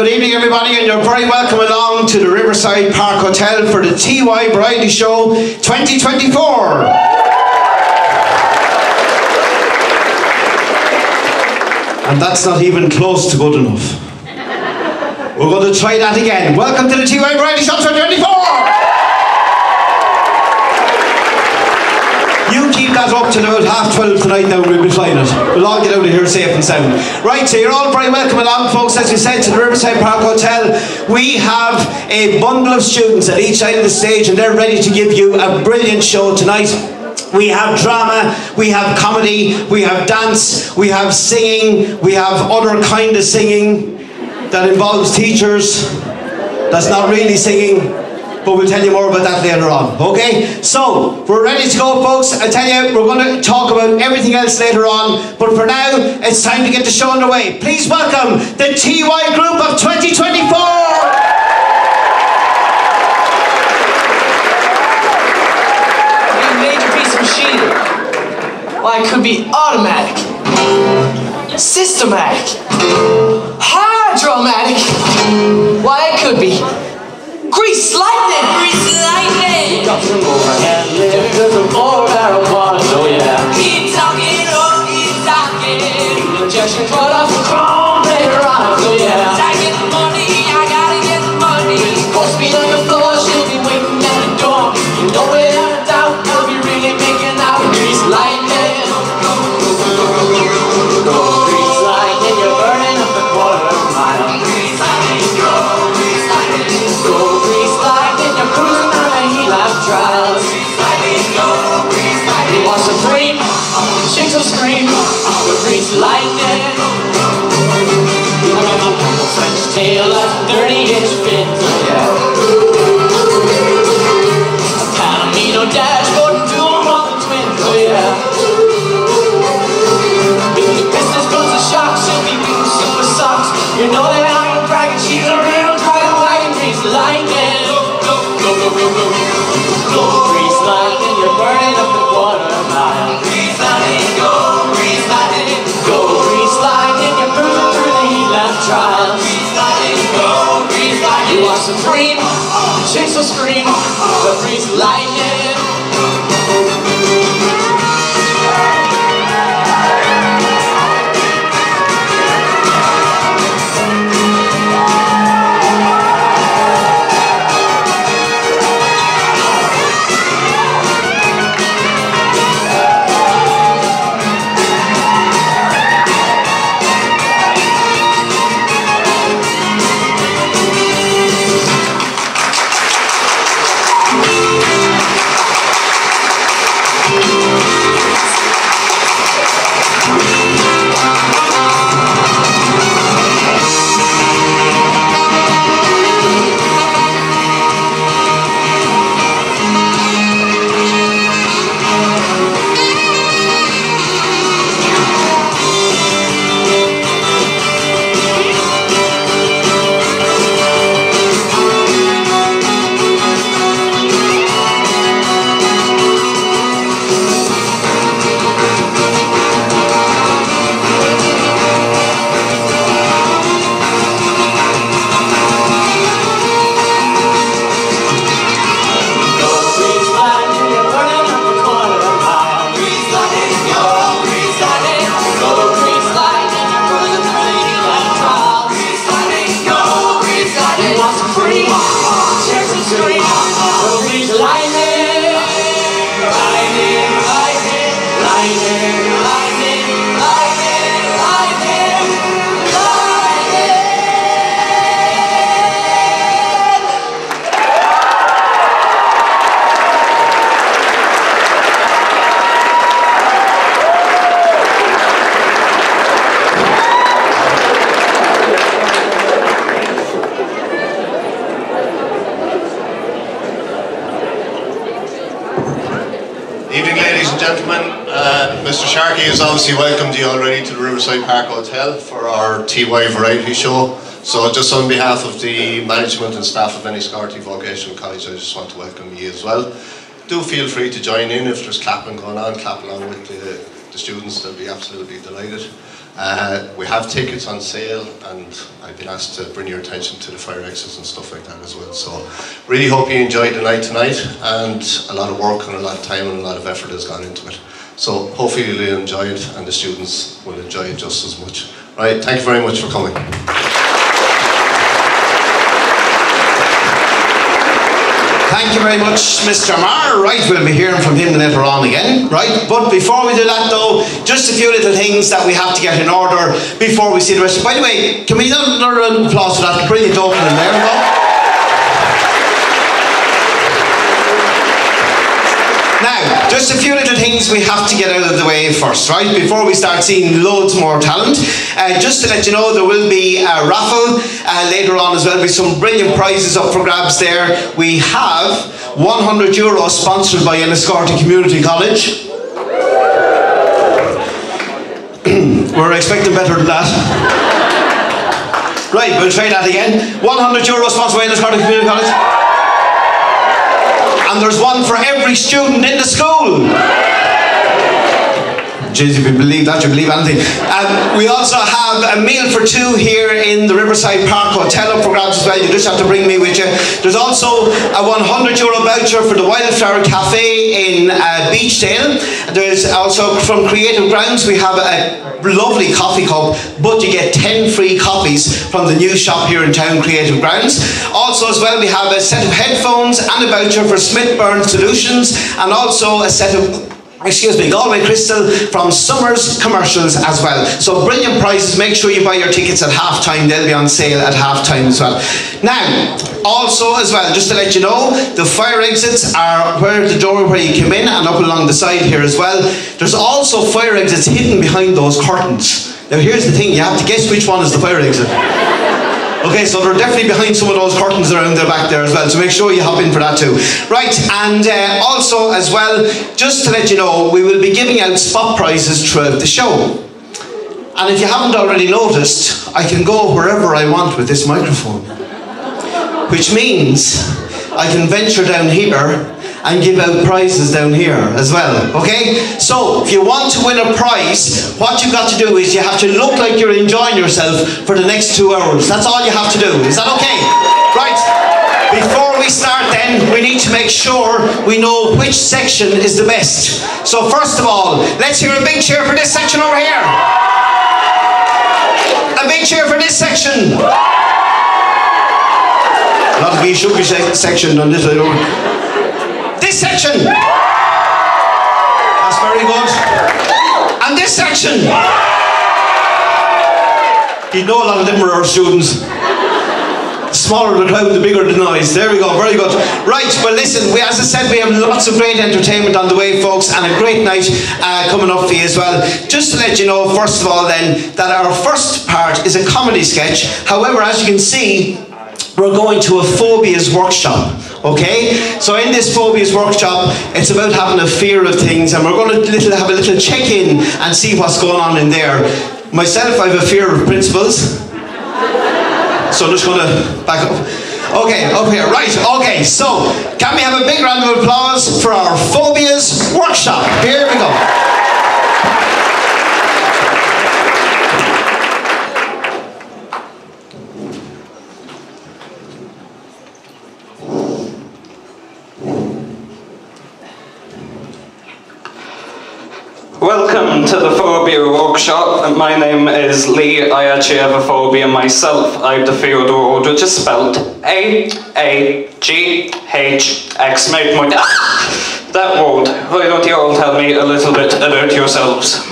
Good evening, everybody, and you're very welcome along to the Riverside Park Hotel for the TY Variety Show 2024. And that's not even close to good enough. We're going to try that again. Welcome to the TY Variety Show 2024! That up till about half 12 tonight now, we'll be flying it. We'll all get out of here safe and sound. Right, so you're all very welcome along, folks, as we said, to the Riverside Park Hotel. We have a bundle of students at each side of the stage, and they're ready to give you a brilliant show tonight. We have drama, we have comedy, we have dance, we have singing, we have other kind of singing that involves teachers. That's not really singing but we'll tell you more about that later on. Okay? So, we're ready to go, folks. I tell you, we're going to talk about everything else later on, but for now, it's time to get the show underway. Please welcome the TY Group of 2024! major piece of machinery. Why, it could be automatic, systematic, hydromatic. Why, it could be Grease lightning! Grease lightning! TY Variety Show. So, just on behalf of the management and staff of Enniscorthy Vocational College, I just want to welcome you as well. Do feel free to join in if there's clapping going on, clap along with the, the students, they'll be absolutely delighted. Uh, we have tickets on sale, and I've been asked to bring your attention to the fire exits and stuff like that as well. So, really hope you enjoyed the night tonight, and a lot of work and a lot of time and a lot of effort has gone into it. So, hopefully, you'll enjoy it, and the students will enjoy it just as much. Right, thank you very much for coming. Thank you very much, Mr. Marr. Right, we'll be hearing from him later on again. Right, but before we do that, though, just a few little things that we have to get in order before we see the rest. By the way, can we do another applause for that brilliant opening there? No? Now, just a few little things we have to get out of the way first, right? Before we start seeing loads more talent. Uh, just to let you know, there will be a raffle uh, later on as well, with some brilliant prizes up for grabs there. We have 100 euros sponsored by Enniscorthy Community College. We're expecting better than that. Right, we'll try that again. 100 euros sponsored by Enniscorthy Community College and there's one for every student in the school. Jeez, if you believe that, you believe anything. Um, we also have a meal for two here in the Riverside Park Hotel up for grabs as well. You just have to bring me with you. There's also a 100 euro voucher for the Wildflower Cafe in uh, Beechdale. There's also from Creative Grounds, we have a lovely coffee cup, but you get 10 free copies from the new shop here in town, Creative Grounds. Also, as well, we have a set of headphones and a voucher for Smith Burn Solutions, and also a set of excuse me, Galway Crystal from Summers Commercials as well. So brilliant prizes. Make sure you buy your tickets at half time. They'll be on sale at half time as well. Now, also as well, just to let you know, the fire exits are where the door where you came in and up along the side here as well. There's also fire exits hidden behind those curtains. Now here's the thing, you have to guess which one is the fire exit. Okay, so they're definitely behind some of those curtains around the back there as well, so make sure you hop in for that too. Right, and uh, also as well, just to let you know, we will be giving out spot prizes throughout the show. And if you haven't already noticed, I can go wherever I want with this microphone. Which means I can venture down here and give out prizes down here as well. Okay? So, if you want to win a prize, what you've got to do is you have to look like you're enjoying yourself for the next two hours. That's all you have to do. Is that okay? Right. Before we start then, we need to make sure we know which section is the best. So first of all, let's hear a big cheer for this section over here. A big cheer for this section. Not the be section on this. I this section. That's very good. And this section. You know a lot of them are our students. The smaller the crowd, the bigger the noise. There we go, very good. Right, well listen, we, as I said, we have lots of great entertainment on the way, folks, and a great night uh, coming up for you as well. Just to let you know, first of all then, that our first part is a comedy sketch. However, as you can see, we're going to a phobias workshop. Okay? So in this phobias workshop, it's about having a fear of things, and we're going to little, have a little check-in and see what's going on in there. Myself, I have a fear of principals. So I'm just going to back up. Okay, up here. Right, okay, so can we have a big round of applause for our phobias workshop? Here we go. Welcome to the workshop. My name is Lee. I actually have a phobia myself. I have the fear of the which is spelled A A G H X. Make my that word. Why don't you all tell me a little bit about yourselves?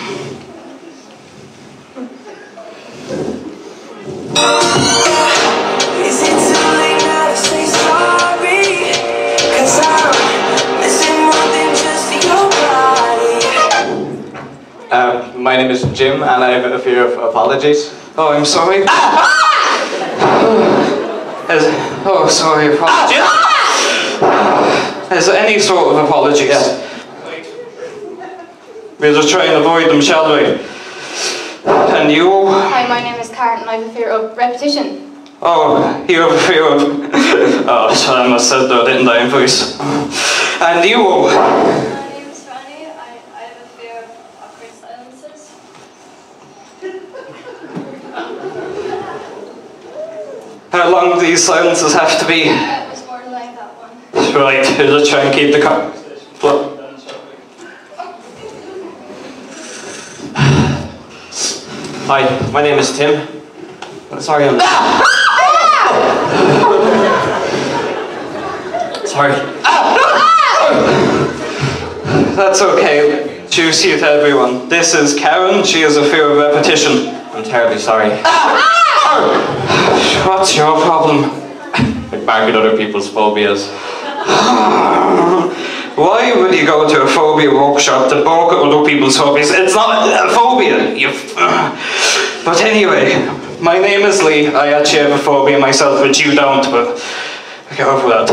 Uh, my name is Jim and I have a fear of apologies. Oh, I'm sorry. Ah! As, oh, sorry. Apologies. Ah! As any sort of apologies. Yeah. We'll just try and avoid them, shall we? And you? Hi, my name is Karen and I have a fear of repetition. Oh, you have a fear of... oh, sorry, I must have said that, didn't I, in voice? And you? My name is Fanny. I, I have a fear of crystals. Long do these silences have to be? That was borderline that one. Right, let's try and keep the conversation flowing. Hi, my name is Tim. Sorry, I'm. Sorry. That's okay. Choose you to everyone. This is Karen. She has a fear of repetition. I'm terribly sorry. Ah! What's your problem? I bark at other people's phobias. Why would you go to a phobia workshop to bark at other people's hobbies? It's not a phobia. You. But anyway, my name is Lee. I actually have a phobia myself, which you don't. But get over that.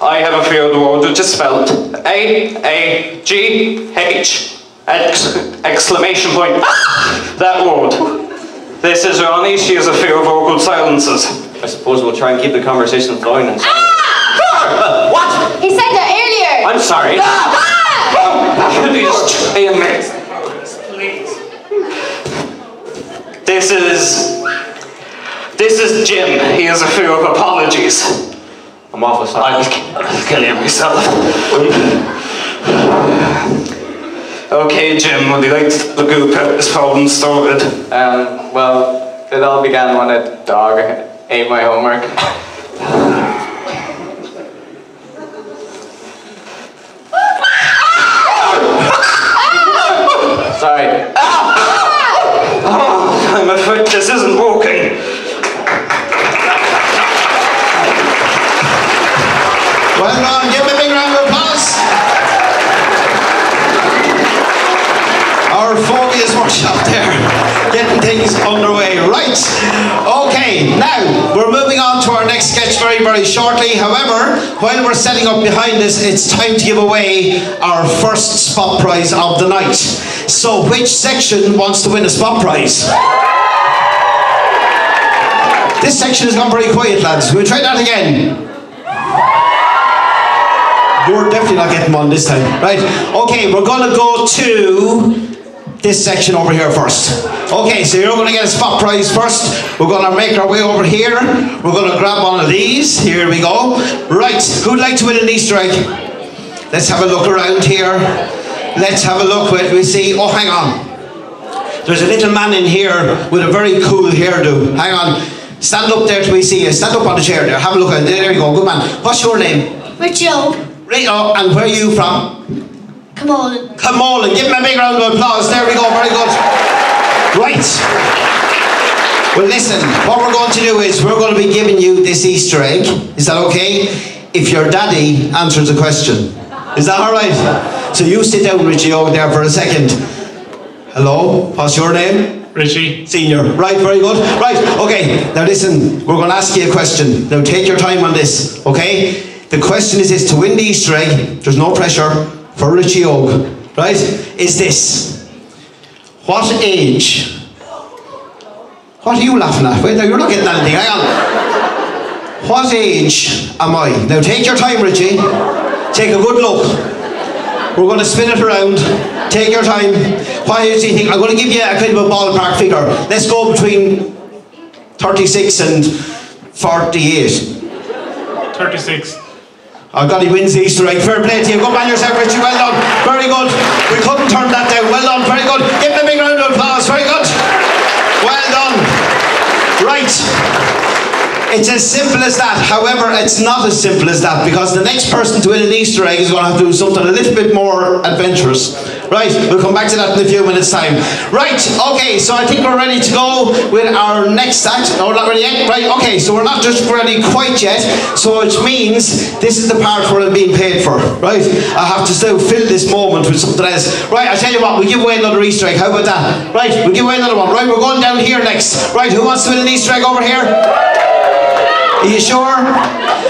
I have a fear of the word which is spelled A A G H ex- exclamation point. that word. This is Ronnie. She has a fear of awkward silences. I suppose we'll try and keep the conversation flowing and. Ah! What? He said that earlier! I'm sorry. Could you just try and make please? This is. This is Jim. He has a fear of apologies. I'm awful sorry. I sorry. was killing myself. okay, Jim, would you like to go get this problem started? Um, well, it all began when a dog ate my homework. Sorry. I'm afraid this isn't working. Right. Okay. Now we're moving on to our next sketch very, very shortly. However, while we're setting up behind us, it's time to give away our first spot prize of the night. So, which section wants to win a spot prize? This section has gone very quiet, lads. We'll try that again. You're definitely not getting one this time. Right. Okay, we're gonna go to this section over here first. Okay, so you're gonna get a spot prize first. We're gonna make our way over here. We're gonna grab one of these. Here we go. Right, who'd like to win an Easter egg? Let's have a look around here. Let's have a look what we see. Oh, hang on. There's a little man in here with a very cool hairdo. Hang on. Stand up there till we see you. Stand up on the chair there. Have a look at it. There you go. Good man. What's your name? Rachel, Right, oh, and where are you from? Come on. Come on and give him a big round of applause. There we go, very good. Right. Well, listen, what we're going to do is we're going to be giving you this Easter egg. Is that okay? If your daddy answers a question. Is that all right? So you sit down, Richie, over there for a second. Hello, what's your name? Richie. Senior. Right, very good. Right, okay. Now listen, we're going to ask you a question. Now take your time on this, okay? The question is this to win the Easter egg, there's no pressure for Richie Og, right? Is this what age? What are you laughing at? Wait, now you're not getting anything. Hang on. What age am I? Now take your time, Richie. Take a good look. We're going to spin it around. Take your time. Why do you think? I'm going to give you a kind of a ballpark figure. Let's go between 36 and 48. 36. Oh God, he wins the Easter egg. Fair play to you. Good man yourself, Richie. Well done. Very good. We couldn't turn that down. Well done. Very good. Give him a big round of applause. Very good. Well done. Right. It's as simple as that. However, it's not as simple as that because the next person to win an Easter egg is going to have to do something a little bit more adventurous. Right, we'll come back to that in a few minutes' time. Right, okay, so I think we're ready to go with our next act. No, we're not ready yet. Right, okay, so we're not just ready quite yet. So it means this is the part where I'm being paid for. Right, I have to still fill this moment with something else. Right, I tell you what, we give away another Easter egg. How about that? Right, we'll give away another one. Right, we're going down here next. Right, who wants to win an Easter egg over here? Are you sure?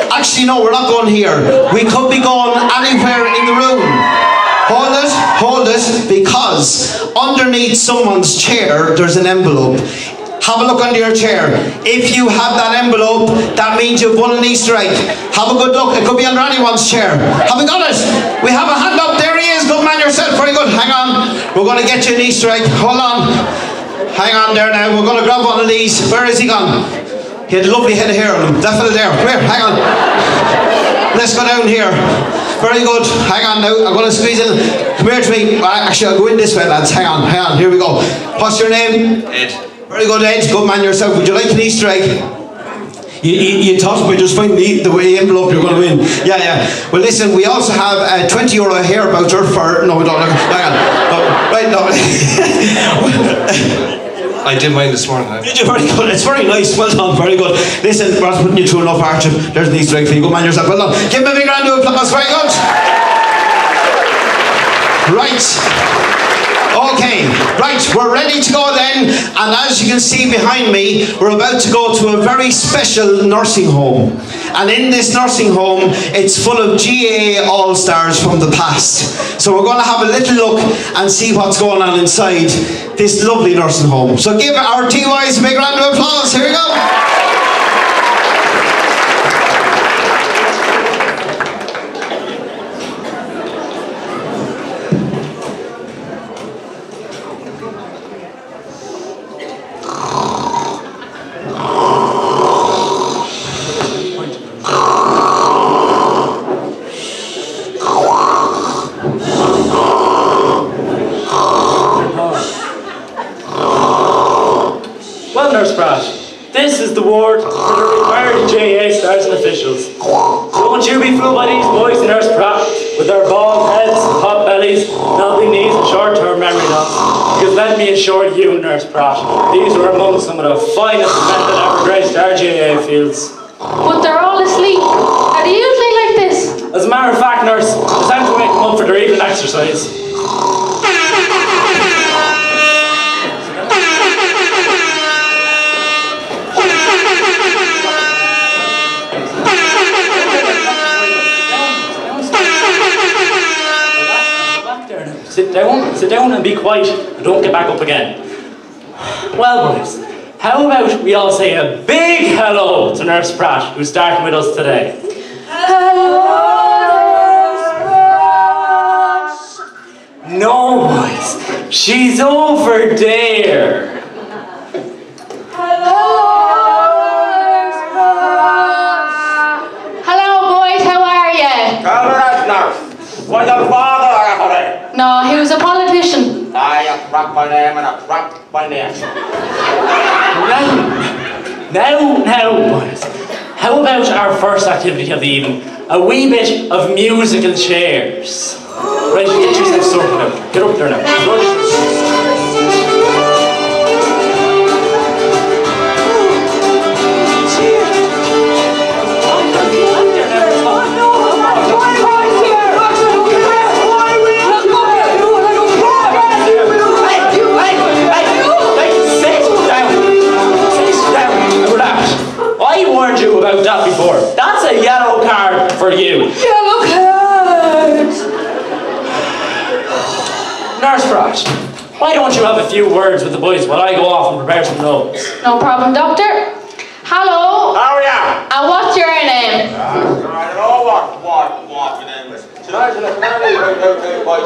Actually, no, we're not going here. We could be going anywhere in the room. Hold it, hold it, because underneath someone's chair there's an envelope. Have a look under your chair. If you have that envelope, that means you've won an Easter egg. Have a good look. It could be under anyone's chair. Have we got it? We have a hand up. There he is. Good man yourself. Very good. Hang on. We're going to get you an Easter egg. Hold on. Hang on there now. We're going to grab one of these. Where is he gone? He had a lovely head of hair on him. That fella there. Come here, hang on. Let's go down here. Very good. Hang on now. I'm going to squeeze in. Come here to me. Actually, I'll go in this way, lads. Hang on, hang on. Here we go. What's your name? Ed. Very good, Ed. Good man yourself. Would you like an Easter egg? You, you, you thought by just finding the, the way envelope you're going to win. Yeah, yeah. Well, listen, we also have a 20 euro hair voucher for. No, we don't. Hang on. Oh, right, no. I did mine this morning. Did you? Very good. It's very nice. Well done. Very good. Listen, not putting you through enough hardship. There's an Easter egg for you. Go man yourself. Well done. Give him a big round of applause. Very good. Right. Okay, right, we're ready to go then, and as you can see behind me, we're about to go to a very special nursing home. And in this nursing home, it's full of GAA All Stars from the past. So we're going to have a little look and see what's going on inside this lovely nursing home. So give our TYs a big round of applause. Here we go. Who's starting with us today. Hello. No, boys, she's over there. Hello, colour Hello boys. How are you? Why the father are you No, he was a politician. I have cracked my name and I cracked my name. Now, now, now, boys. How about our first activity of the evening? A wee bit of musical chairs. Right, get yourself sorted out. Get up there now.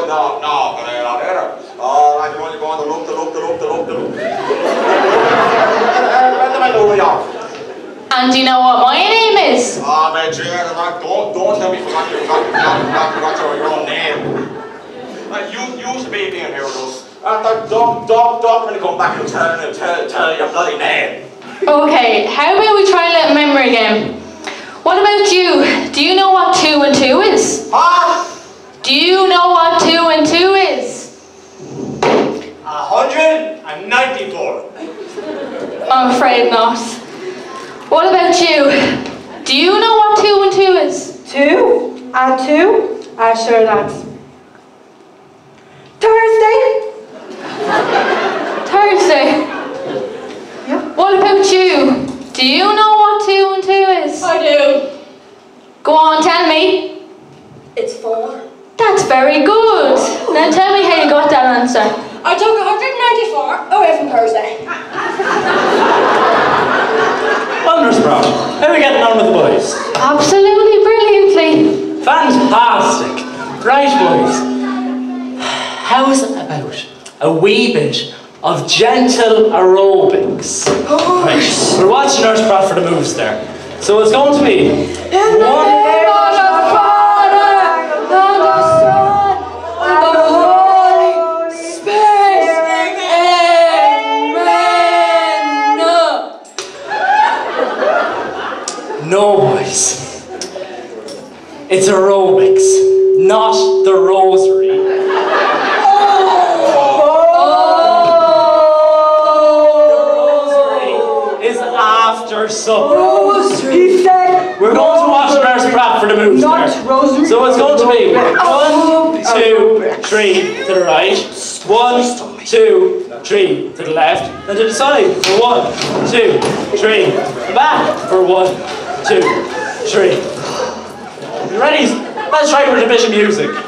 No, but I don't know. All right, you want to go on the look, the look, the look, the look, the look. Where am I going off? And do you know what my name is? Ah, man, Jerry, don't, don't tell me forgot your, forgot, forgot, forgot your, your own name. Uh, you, you used to be being here with us. Uh, don't, don't, don't, don't when you come back and tell, tell, tell your bloody name. Okay, how about we try a little memory game? What about you? Do you know what two and two is? Huh? Do you know what two and two is? A hundred and ninety-four. I'm afraid not. What about you? Do you know what two and two is? Two and two? Ah, sure, lads. Thursday? Thursday. What about you? Do you know what two and two is? I do. Go on, tell me. It's four. That's very good. Now tell me how you got that answer. I took 194 away from Thursday. Well, Nurse how are we getting on with the boys? Absolutely brilliantly. Fantastic. Right, boys. How's it about a wee bit of gentle aerobics? pitch. We're watching Nurse Pratt for the moves there. So it's going to be It's aerobics, not the rosary. The rosary is after supper. He said, We're going to watch Nurse Pratt for the moves not there. rosary. So it's going to be one, two, three to the right, one, two, three to the left, and to the side for one, two, three, back for one, two, three. You ready? Let's try bit of music.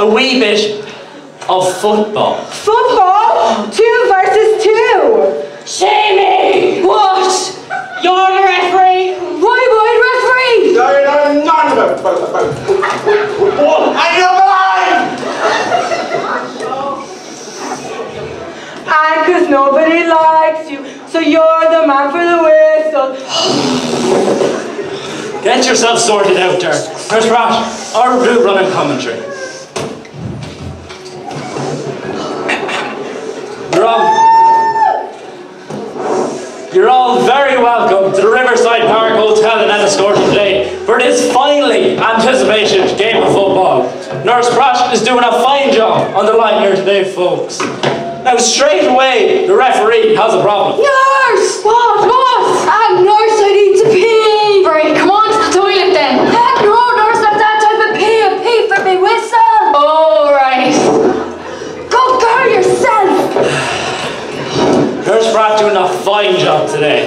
A wee bit of football? Football? Two versus two. Jamie! What? You're the referee? Why, why, referee? I know nothing about, about, about football. I know And cause nobody likes you, so you're the man for the whistle. Get yourself sorted out there. Nurse Rat, our blue running commentary. You're all, you're all very welcome to the Riverside Park Hotel in Enniscorthy today for this finally anticipated game of football. Nurse Pratt is doing a fine job on the line here today, folks. Now, straight away, the referee has a problem. Nurse! What? What? Ah, nurse, I Nurse Pratt doing a fine job today.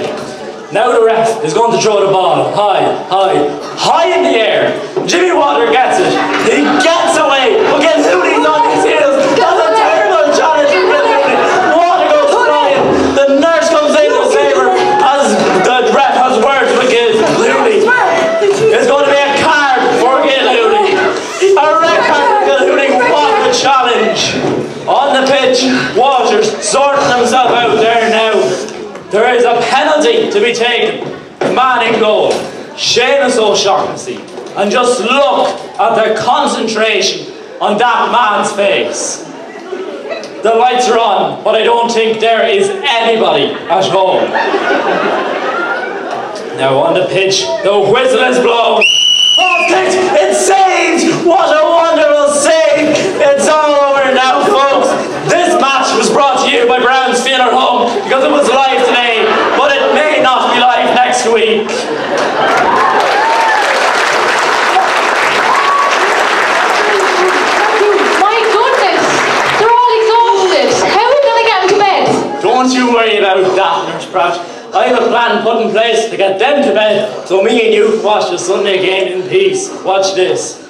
Now the ref is going to throw the ball high, high, high in the air. Jimmy Water gets it. He gets away, but gets Looney's on his heels. That's a terrible challenge from Looney. Water goes flying. The nurse comes in to save her as the ref has words with Gil Looney. It's going to be a card for Gil Looney. A red card for Gil Looney. What a challenge. On the pitch, Waters sorting himself out there now. There is a penalty to be taken. Man in goal, Seamus O'Shaughnessy. And just look at the concentration on that man's face. The lights are on, but I don't think there is anybody at home. Now on the pitch, the whistle is blown. Oh, kicked! It's saved! What a wonderful save! It's all over now, folks. This match was brought to you by Brown's Funeral Home because it was live today, but it may not be live next week. My goodness, they're all exhausted. How are we going to get them to bed? Don't you worry about that, Nurse Pratt. I have a plan put in place to get them to bed so me and you can watch the Sunday game in peace. Watch this.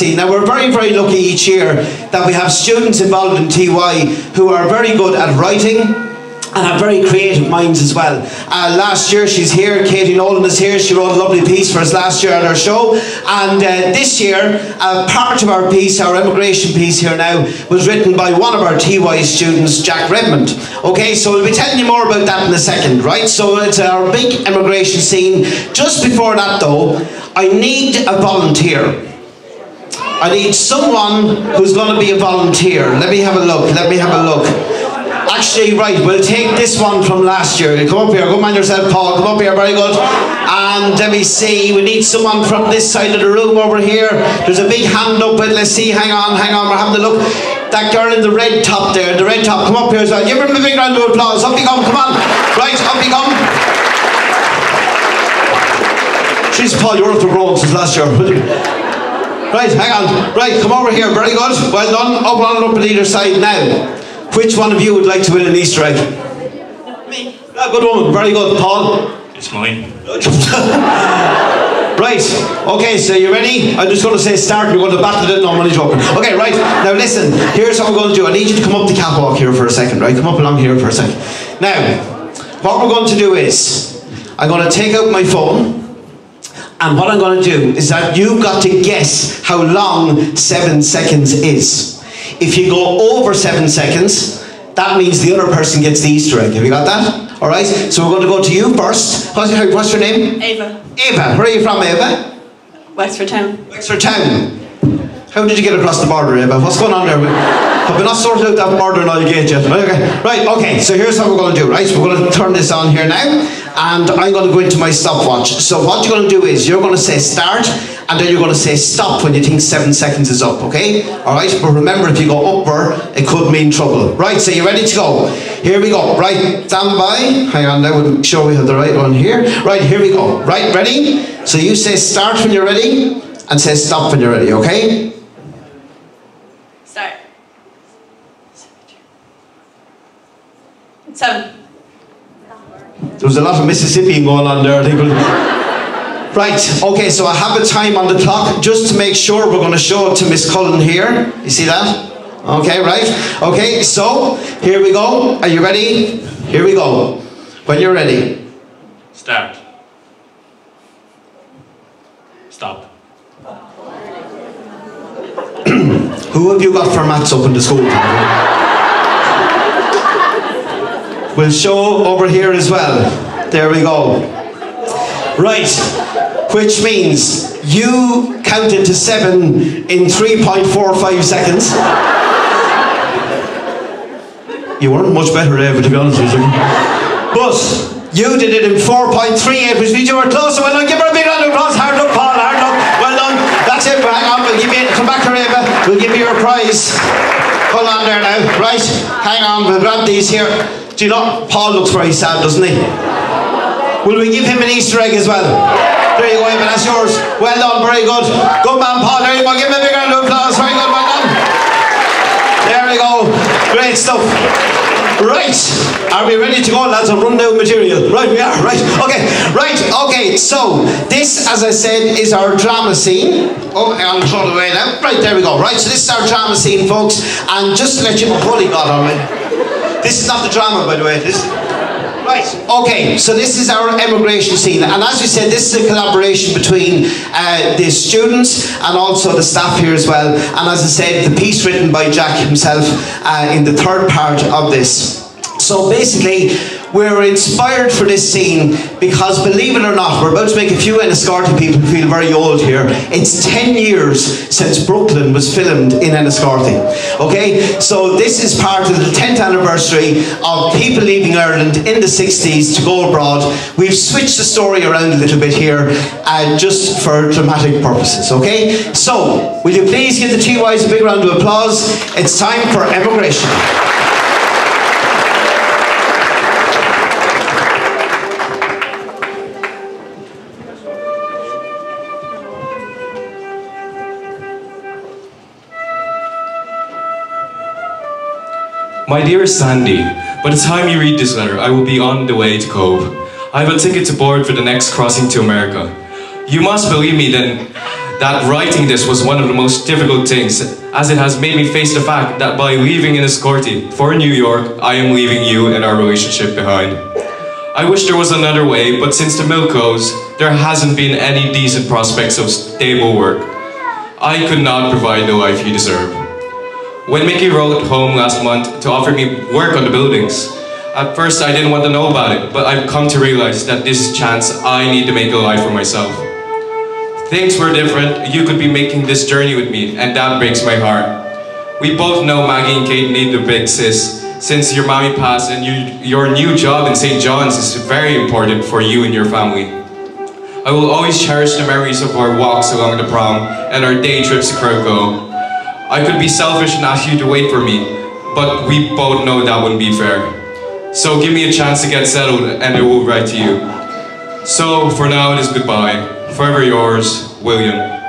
Now, we're very, very lucky each year that we have students involved in TY who are very good at writing and have very creative minds as well. Uh, last year she's here, Katie Nolan is here, she wrote a lovely piece for us last year at our show. And uh, this year, uh, part of our piece, our immigration piece here now, was written by one of our TY students, Jack Redmond. Okay, so we'll be telling you more about that in a second, right? So it's our big immigration scene. Just before that though, I need a volunteer. I need someone who's going to be a volunteer. Let me have a look. Let me have a look. Actually, right, we'll take this one from last year. Come up here. Go mind yourself, Paul. Come up here. Very good. And let me see. We need someone from this side of the room over here. There's a big hand up. But let's see. Hang on. Hang on. We're having a look. That girl in the red top there. The red top. Come up here as well. Give her a big round of applause. Up you come. Come on. Right. Up you come. Jeez, Paul, you're up to growing since last year. Right, hang on. Right, come over here. Very good. Well done. Up on and up on either side now. Which one of you would like to win an Easter egg? Me. Ah, good woman. Very good. Paul? It's mine. Right. Okay, so you ready? I'm just going to say start. We're going to battle it. No, I'm only joking. Okay, right. Now listen. Here's what we're going to do. I need you to come up the catwalk here for a second, right? Come up along here for a second. Now, what we're going to do is, I'm going to take out my phone. And what I'm going to do is that you've got to guess how long seven seconds is. If you go over seven seconds, that means the other person gets the Easter egg. Have you got that? All right. So we're going to go to you first. What's, your- what's your name? Ava, Ava. Where are you from, Ava? Wexford Town. Wexford Town. How did you get across the border, Ava? What's going on there? Have we not sorted out that border and all gate yet? Right, okay. Right, okay, so here's what we're going to do, right? We're going to turn this on here now, and I'm going to go into my stopwatch. So what you're going to do is you're going to say start, and then you're going to say stop when you think seven seconds is up, okay? All right, but remember, if you go over, it could mean trouble. Right, so you're ready to go? Here we go. Right, stand by. Hang on, now we'll sure we have the right one here. Right, here we go. Right, ready? So you say start when you're ready, and say stop when you're ready, okay? Start. Seven. There was a lot of Mississippian going on there, I think. Right, okay, so I have a time on the clock just to make sure we're going to show it to Miss Cullen here. You see that? Okay, right? Okay, so here we go. Are you ready? Here we go. When you're ready. Start. Stop. Who have you got for maths up in the school? We'll show over here as well. There we go. Right, which means you counted to seven in 3.45 seconds. You weren't much better, Eva, to be honest with you. But you did it in 4.38, which means you were closer. Well done, give her a big round of applause. Hard luck, Paul, hard luck. Well done. That's it, hang on, we'll give you, come back here, Eva. We'll give you your prize. Hold on there now. Right, hang on, we'll grab these here. Do you know, Paul looks very sad, doesn't he? Will we give him an Easter egg as well? There you go, Eva, that's yours. Well done, very good. Good man, Paul. There you go. Give him a big round of applause. Very good, well done. There we go. Great stuff. Right, are we ready to go, lads? I'll run down material. Right, we are. Right, okay, right, okay. So this, as I said, is our drama scene. Oh, I'll throw away now. Right, there we go. Right, so this is our drama scene, folks. And just to let you holy God, all right. This is not the drama, by the way. This. Right. Okay. So this is our emigration scene, and as we said, this is a collaboration between uh, the students and also the staff here as well. And as I said, the piece written by Jack himself uh, in the third part of this. So basically, we're inspired for this scene because, believe it or not, we're about to make a few Enniscorthy people feel very old here. It's 10 years since Brooklyn was filmed in Enniscorthy. Okay, so this is part of the 10th anniversary of people leaving Ireland in the 60s to go abroad. We've switched the story around a little bit here uh, just for dramatic purposes. Okay, so will you please give the TYs a big round of applause? It's time for emigration. My dear Sandy, by the time you read this letter, I will be on the way to Cobh. I have a ticket to board for the next crossing to America. You must believe me then that writing this was one of the most difficult things, as it has made me face the fact that by leaving Enniscorthy for New York, I am leaving you and our relationship behind. I wish there was another way, but since the mill closed, there hasn't been any decent prospects of stable work. I could not provide the life you deserve. When Mickey wrote home last month to offer me work on the buildings, at first I didn't want to know about it, but I've come to realize that this chance I need to make a life for myself. Things were different, you could be making this journey with me, and that breaks my heart. We both know Maggie and Kate need the big sis, since your mommy passed and you, your new job in St. John's is very important for you and your family. I will always cherish the memories of our walks along the prom and our day trips to Curracloe. I could be selfish and ask you to wait for me, but we both know that wouldn't be fair. So give me a chance to get settled and I will write to you. So for now it is goodbye. Forever yours, William.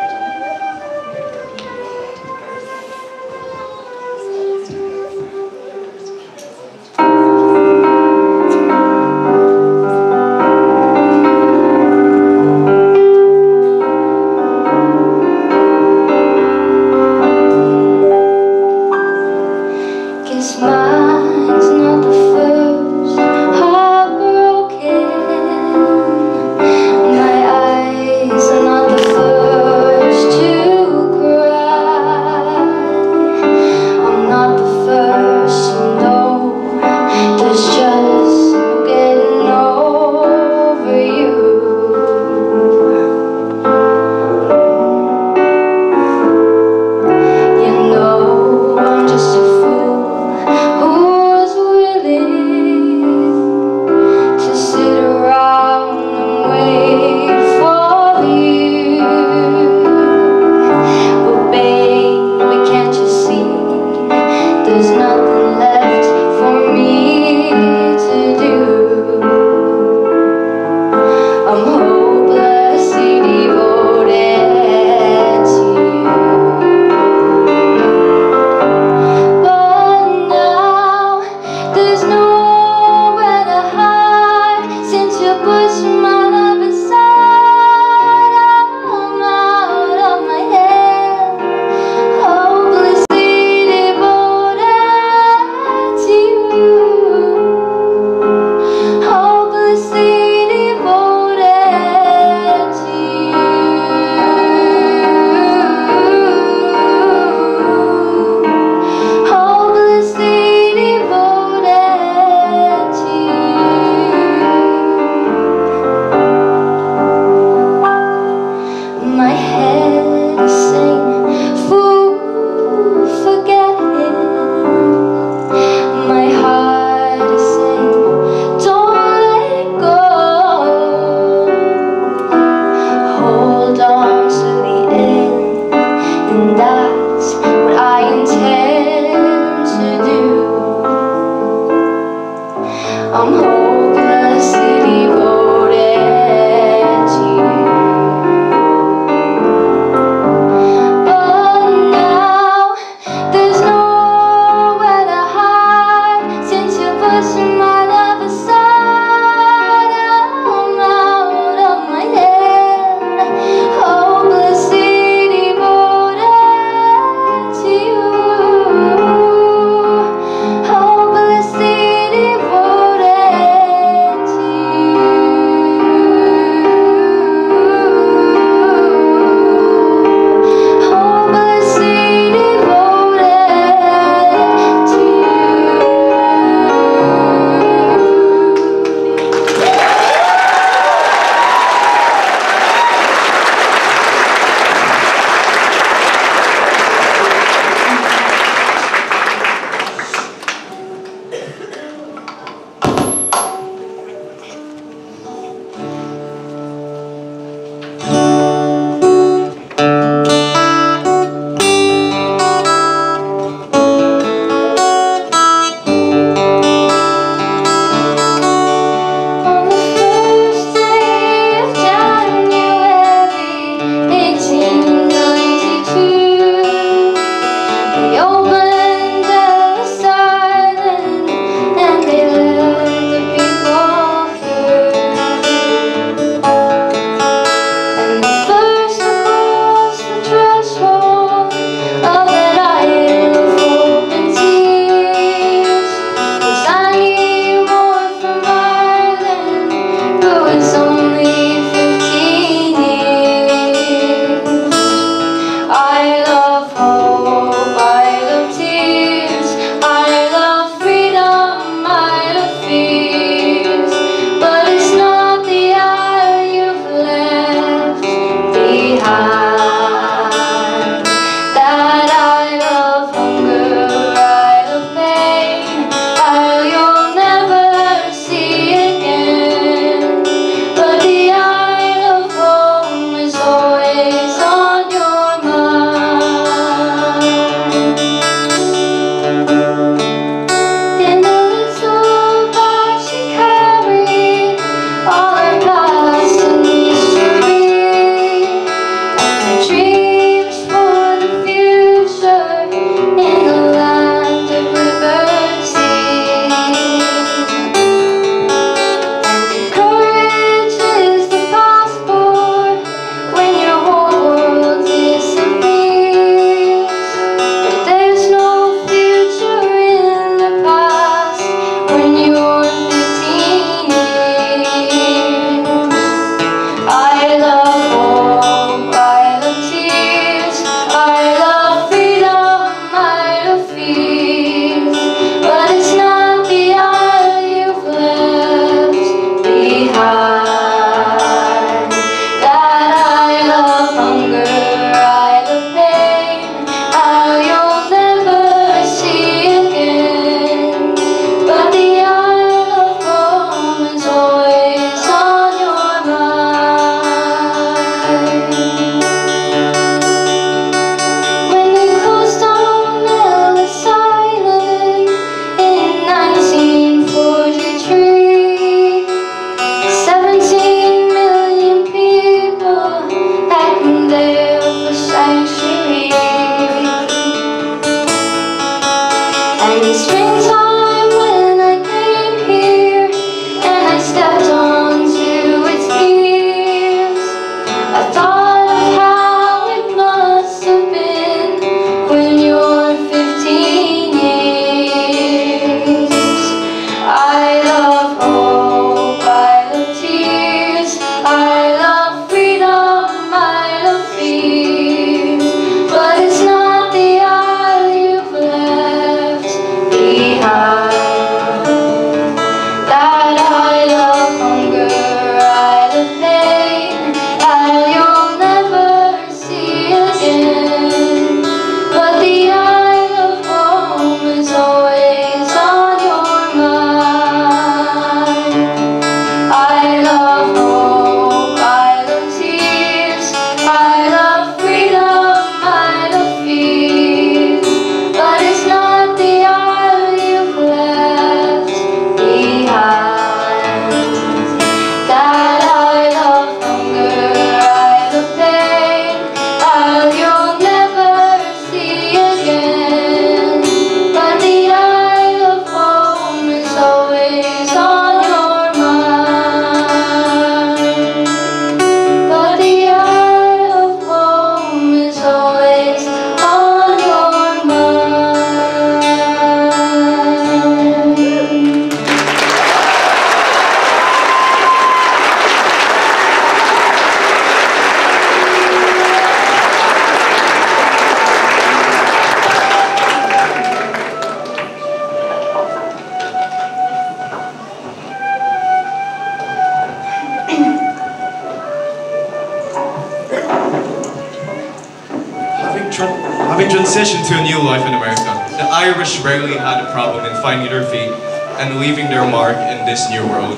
Rarely had a problem in finding their feet and leaving their mark in this new world.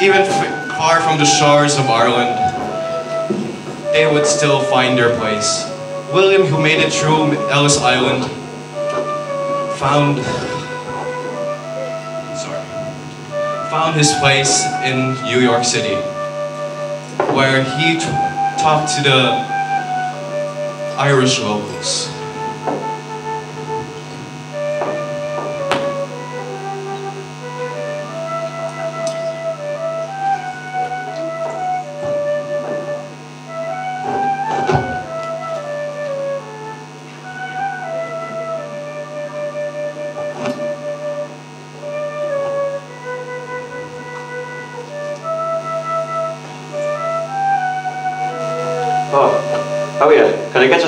Even far from the shores of Ireland, they would still find their place. William, who made it through Ellis Island, found sorry, found his place in New York City, where he talked to the Irish locals.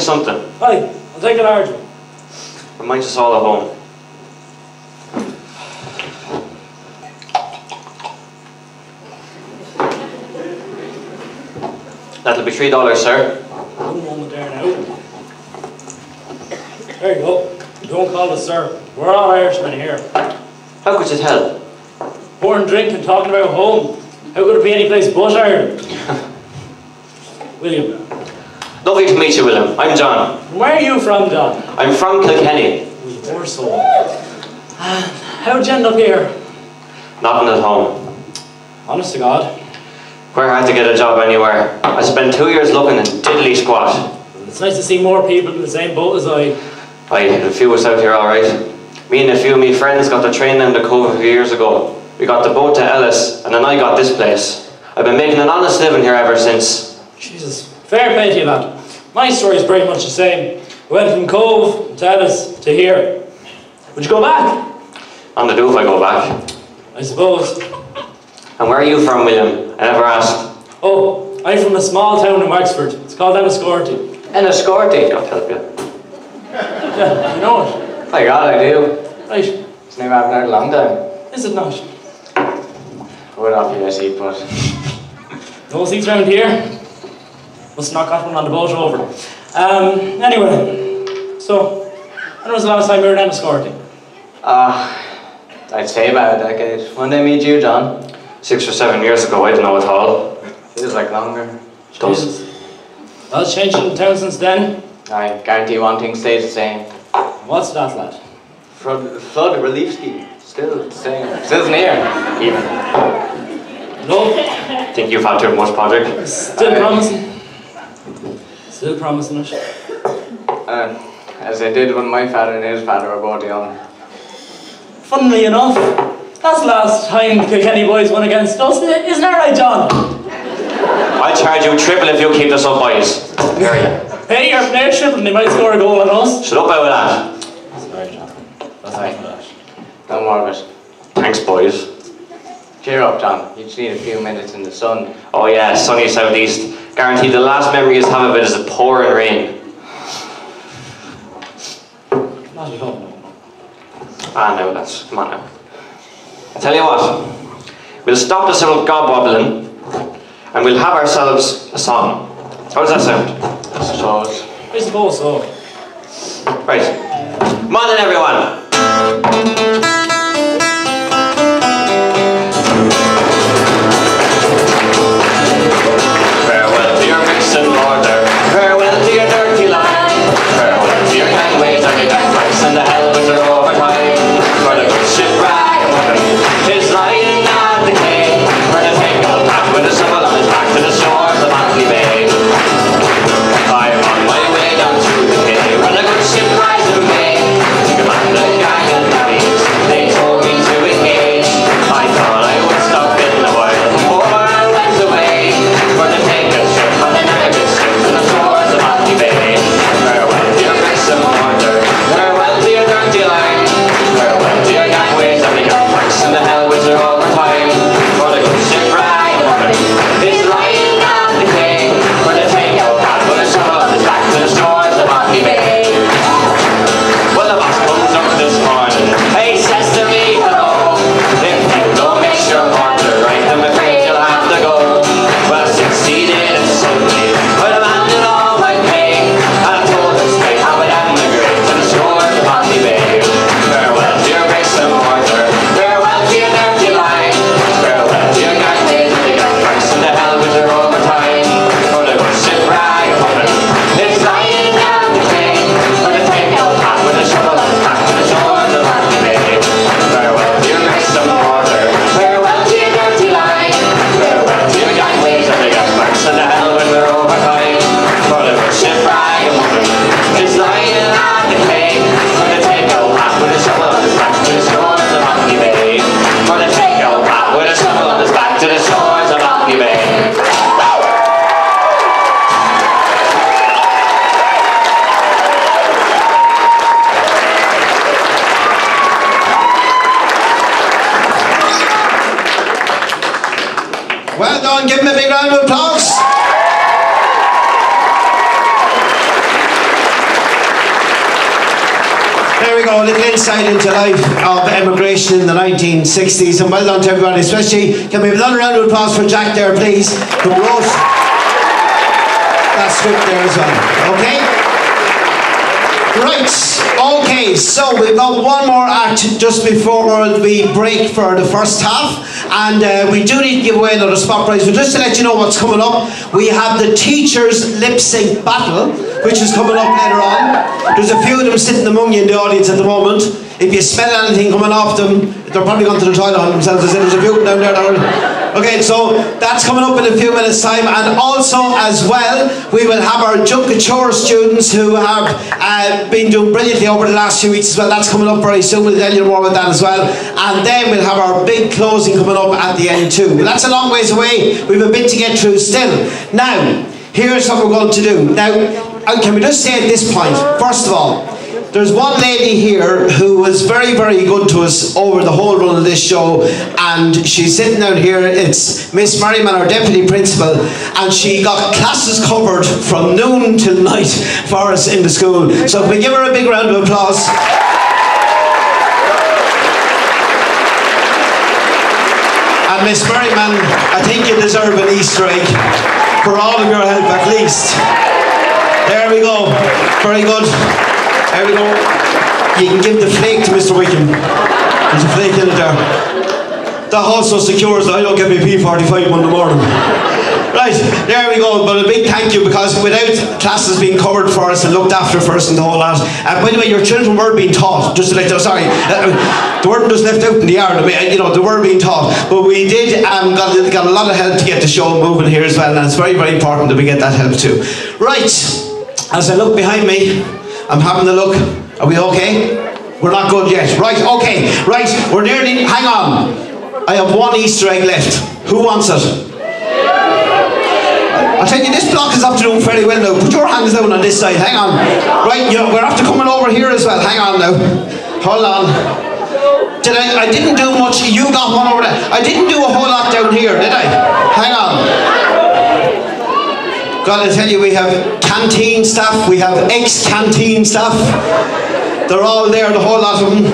Something? Hi, I'll take a large one. Might just all at home. That'll be three dollars, sir. One moment there now. There you go. Don't call us sir. We're all Irishmen here. How could you tell? Pouring drink and talking about home. How could it be any place but Ireland? William, Lovely to meet you, William. I'm John. where are you from, John? I'm from Kilkenny. Poor soul. Ah, How'd you end up here? Nothing at home. Honest to God. Where hard to get a job anywhere. I spent two years looking and diddly squat. It's nice to see more people in the same boat as I. I a few was out here alright. Me and a few of me friends got the train down the Cobh a few years ago. We got the boat to Ellis, and then I got this place. I've been making an honest living here ever since. Jesus, fair play to you, lad. My story is pretty much the same. I went from Cobh to Ellis to here. Would you go back? On the do if I go back. I suppose. And where are you from, William? I never asked. Oh, I'm from a small town in Wexford. It's called Enniscorthy. Enniscorthy? God help you. Yeah, you know it. My God, I do. Right. It's never happened in a long time. Is it not? What off you, I see, but... No seats around here. Must not got one on the boat over. Um, anyway, so, when was the last time you were in Enniscorthy? Uh, I'd say about a decade. When did I meet you, John? Six or seven years ago, I don't know at all. Feels like longer. Does. Jesus. Lots changed in town since then. I guarantee one thing stays the same. What's that, lad? Flood, flood relief scheme. Still the same. Still near, even. No, Think you've had too much, Patrick? still promising. Still promising it. Uh, as I did when my father and his father were both young. Funnily enough, that's the last time the Kilkenny boys won against us, isn't that right, John? I'll charge you triple if you keep this up, boys. Hey, your players triple and they might score a goal on us. Shut up I will that. Sorry, John. That's Aye. not that. Don't worry about it. Thanks, boys. Cheer up, John. You just need a few minutes in the sun. Oh yeah, sunny southeast. Guaranteed the last memory you have of it is the pouring rain. Not at all, no. Ah, no, that's come on now. I tell you what, we'll stop this little gob wobbling, and we'll have ourselves a song. How does that sound? I suppose. I suppose so. Right. Then, everyone. Insight into life of emigration in the 1960s, and well done to everybody, especially, can we have another round of applause for Jack there, please, who wrote that script there as well, okay? Right, okay, so we've got one more act just before we break for the first half, and uh, we do need to give away another spot prize, but just to let you know what's coming up, we have the Teachers Lip Sync Battle, which is coming up later on. There's a few of them sitting among you in the audience at the moment. If you smell anything coming off them, they're probably gone to the toilet on themselves. There's a few down there. Okay, so that's coming up in a few minutes' time, and also as well, we will have our Junk Kouture students who have uh, been doing brilliantly over the last few weeks as well. That's coming up very soon. We'll tell you more about that as well. And then we'll have our big closing coming up at the end too. But that's a long ways away. We've a bit to get through still. Now, here's what we're going to do. Now, uh, can we just say at this point, first of all, there's one lady here who was very, very good to us over the whole run of this show, and she's sitting out here. It's Miss Merriman, our deputy principal, and she got classes covered from noon till night for us in the school. So can we give her a big round of applause? And Miss Merriman, I think you deserve an Easter egg for all of your help at least. There we go. Very good. There we go. You can give the flake to Mr. Wickham. There's a flake in it there. That also secures that I don't get my P45 Monday morning. Right, there we go. But a big thank you because without classes being covered for us and looked after for us and the whole lot. And by the way, your children were being taught, just to let you sorry. Uh, they weren't just left out in the yard. I mean, you know, they were being taught. But we did um, got, got a lot of help to get the show moving here as well. And it's very, very important that we get that help too. Right, as I look behind me, I'm having a look. Are we okay? We're not good yet. Right, okay. Right, we're nearly. Hang on. I have one Easter egg left. Who wants it? I tell you, this block is up to doing fairly well now. Put your hands down on this side. Hang on. Right, you know, we're after coming over here as well. Hang on now. Hold on. Did I? I didn't do much. You got one over there. I didn't do a whole lot down here, did I? Hang on. Gotta tell you, we have canteen staff. We have ex-canteen staff. They're all there, the whole lot of them.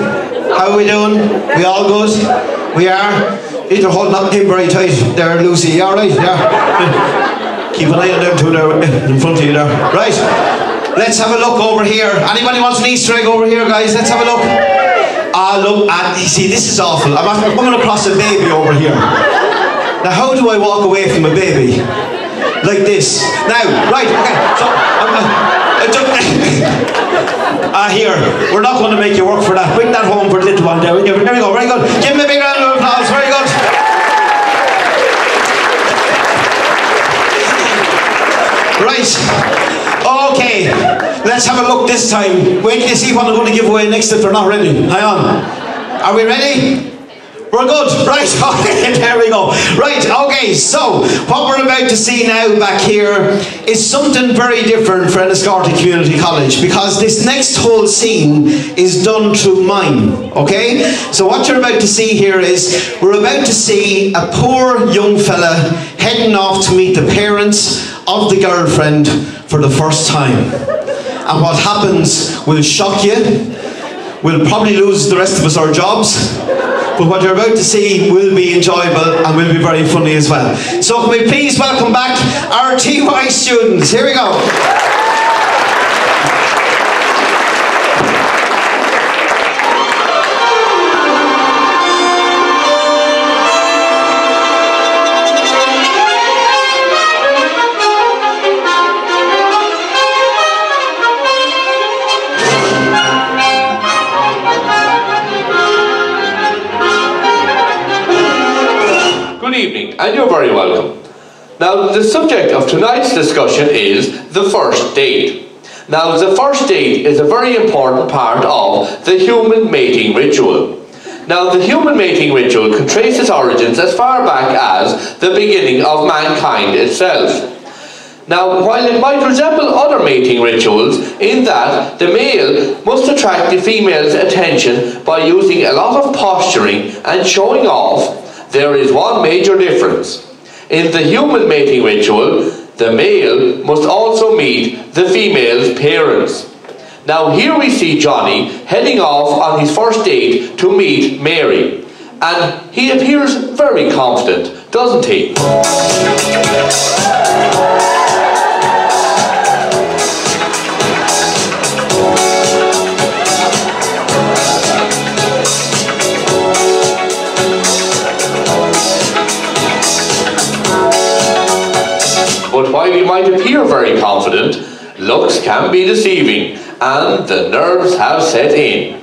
How are we doing? We all good? We are. These are holding up in very tight. There, Lucy. You all right? Yeah. Keep an eye on them two there in front of you there. Right. Let's have a look over here. Anybody wants an Easter egg over here, guys? Let's have a look. Ah, look. Ah, you see, this is awful. I'm, I'm coming across a baby over here. Now, how do I walk away from a baby? Like this. Now, right, okay. So, um, uh, uh, here. We're not going to make you work for that. Bring that home for the little one there. There we go. Very good. Give him a big round of applause. Very good. Right. Okay. Let's have a look this time. Wait till you see what I'm going to give away next if they're not ready. Hang on. Are we ready? We're good. Right. Okay. There we go. Right. Okay. So what we're about to see now back here is something very different for Enniscorthy Community College because this next whole scene is done through mime. Okay. So what you're about to see here is we're about to see a poor young fella heading off to meet the parents of the girlfriend for the first time. And what happens will shock you. We'll probably lose the rest of us our jobs. But what you're about to see will be enjoyable and will be very funny as well. So can we please welcome back our TY students. Here we go. Now, the subject of tonight's discussion is the first date. Now, the first date is a very important part of the human mating ritual. Now, the human mating ritual can trace its origins as far back as the beginning of mankind itself. Now, while it might resemble other mating rituals in that the male must attract the female's attention by using a lot of posturing and showing off, there is one major difference. In the human mating ritual, the male must also meet the female's parents. Now here we see Johnny heading off on his first date to meet Mary. And he appears very confident, doesn't he? Might appear very confident, looks can be deceiving and the nerves have set in.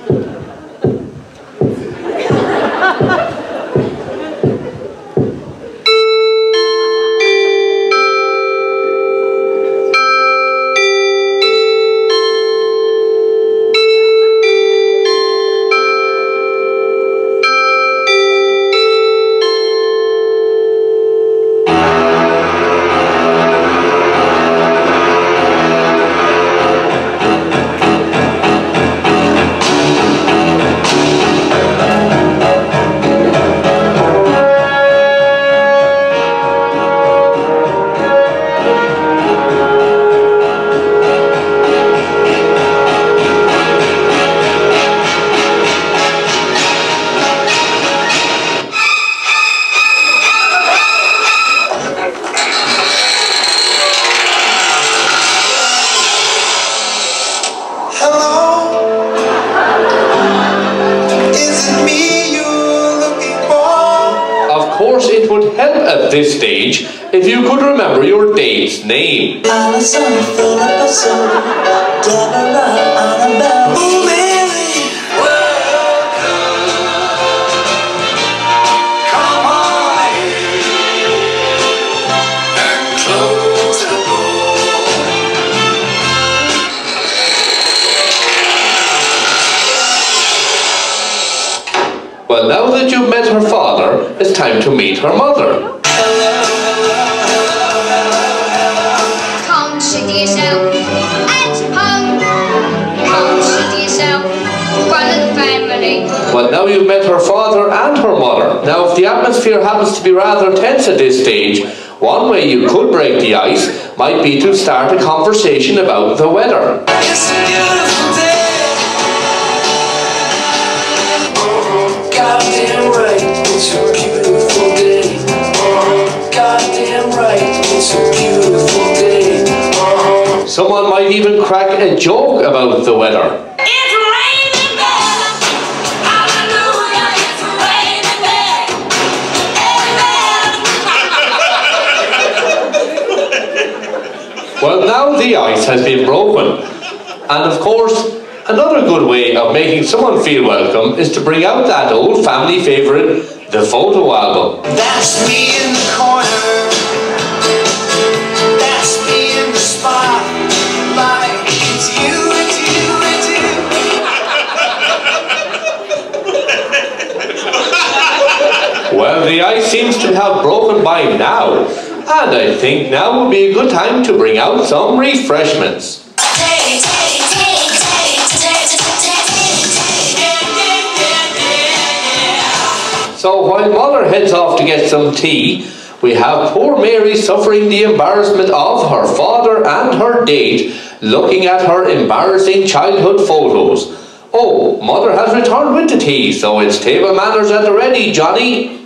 Looking at her embarrassing childhood photos. Oh, Mother has returned with the tea, so it's table manners at the ready, Johnny.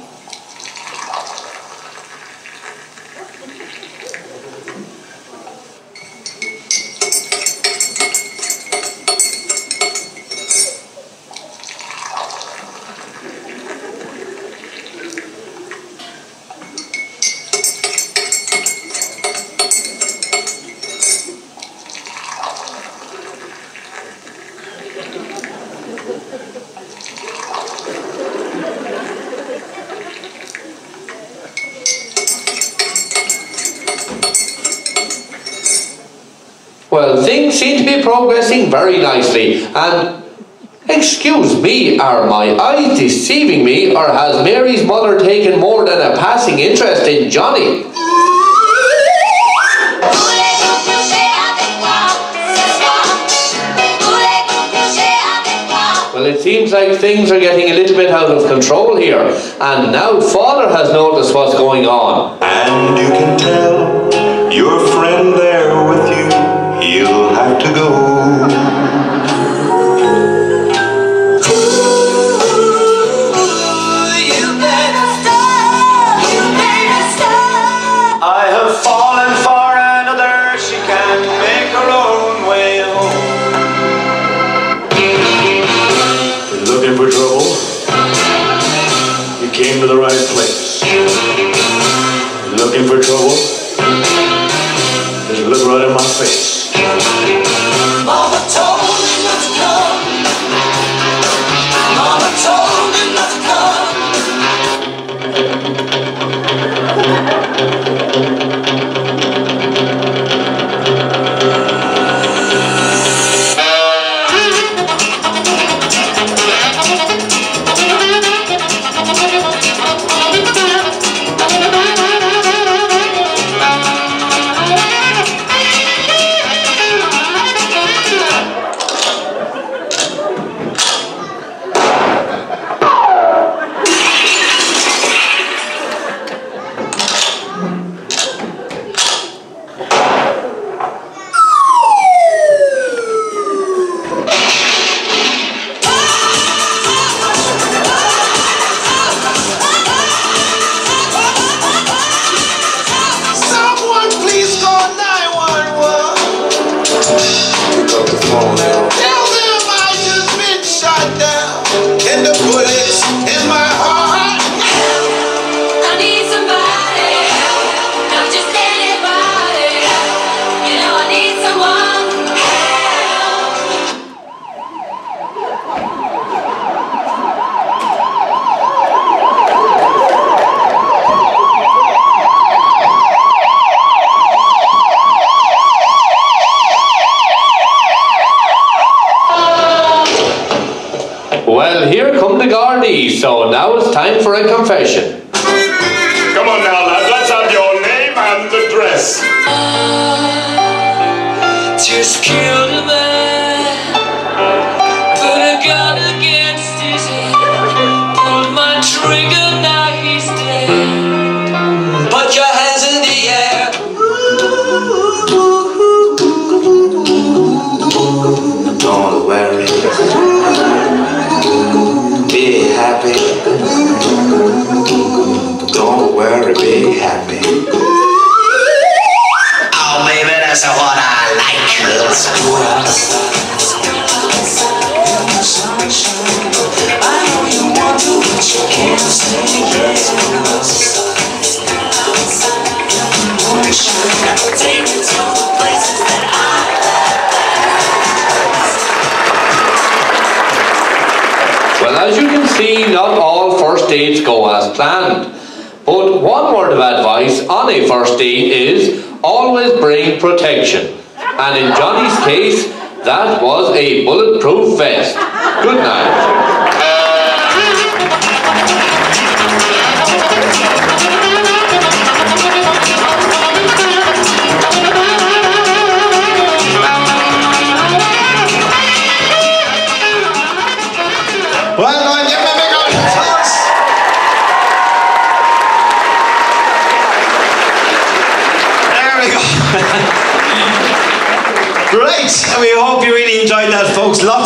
Well, things seem to be progressing very nicely, and excuse me, are my eyes deceiving me, or has Mary's mother taken more than a passing interest in Johnny? Well, it seems like things are getting a little bit out of control here, and now Father has noticed what's going on. And you can tell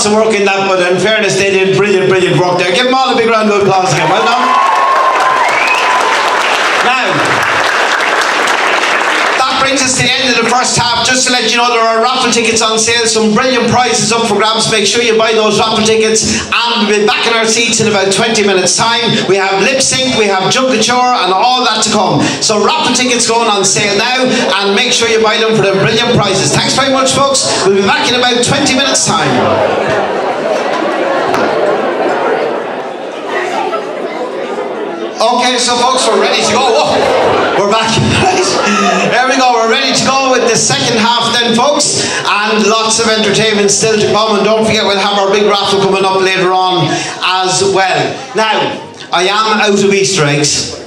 folks. Lots of work in that, but in fairness, they did brilliant, brilliant work there. Give them all a big round of applause again. Well done. Now, that brings us to the end of the first half. Just to let you know, there are raffle tickets on sale, some brilliant prizes up for grabs. Make sure you buy those raffle tickets, and we'll be back in our seats in about 20 minutes' time. We have lip sync, we have Junk Kouture, and all that to come. So, raffle tickets going on sale now, and make sure you buy them for the brilliant prizes. Thanks very much, folks. We'll be back in about 20 minutes' time. Okay, so folks, we're ready to go. Whoa, we're back. There we go. We're ready to go with the second half then, folks. And lots of entertainment still to come. And don't forget, we'll have our big raffle coming up later on as well. Now, I am out of Easter eggs.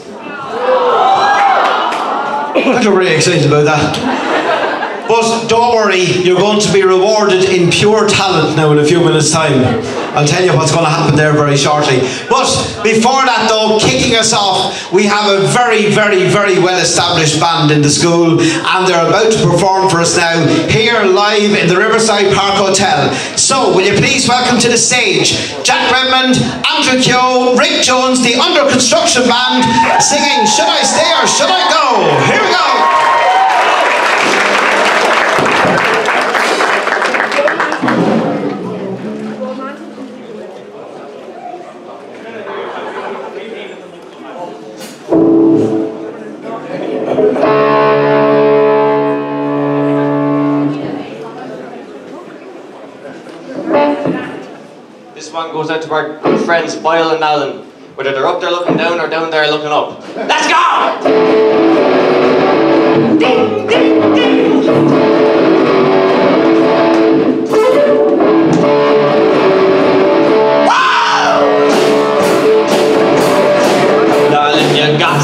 I'm not really excited about that. But don't worry, you're going to be rewarded in pure talent now in a few minutes' time. I'll tell you what's going to happen there very shortly. But before that, though, kicking us off, we have a very, very, very well established band in the school, and they're about to perform for us now here live in the Riverside Park Hotel. So, will you please welcome to the stage Jack Redmond, Andrew Keogh, Rick Jones, the Under Construction Band, singing Should I Stay or Should I Go? Here we go. One goes out to our friends Boyle and Allen. Whether they're up there looking down or down there looking up. Let's go! Ding, ding, ding! Wow! Darling, you got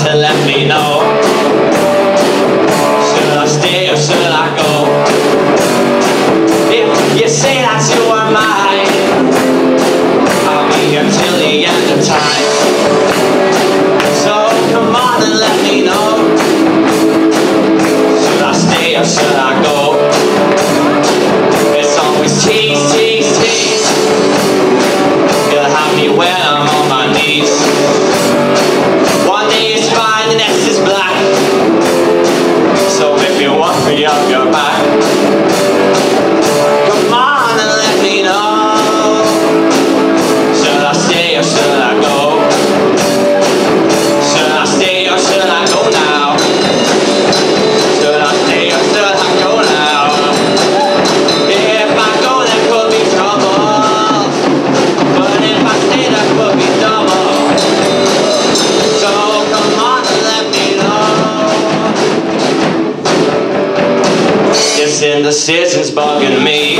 This indecision's bugging me.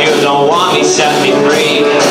You don't want me, set me free.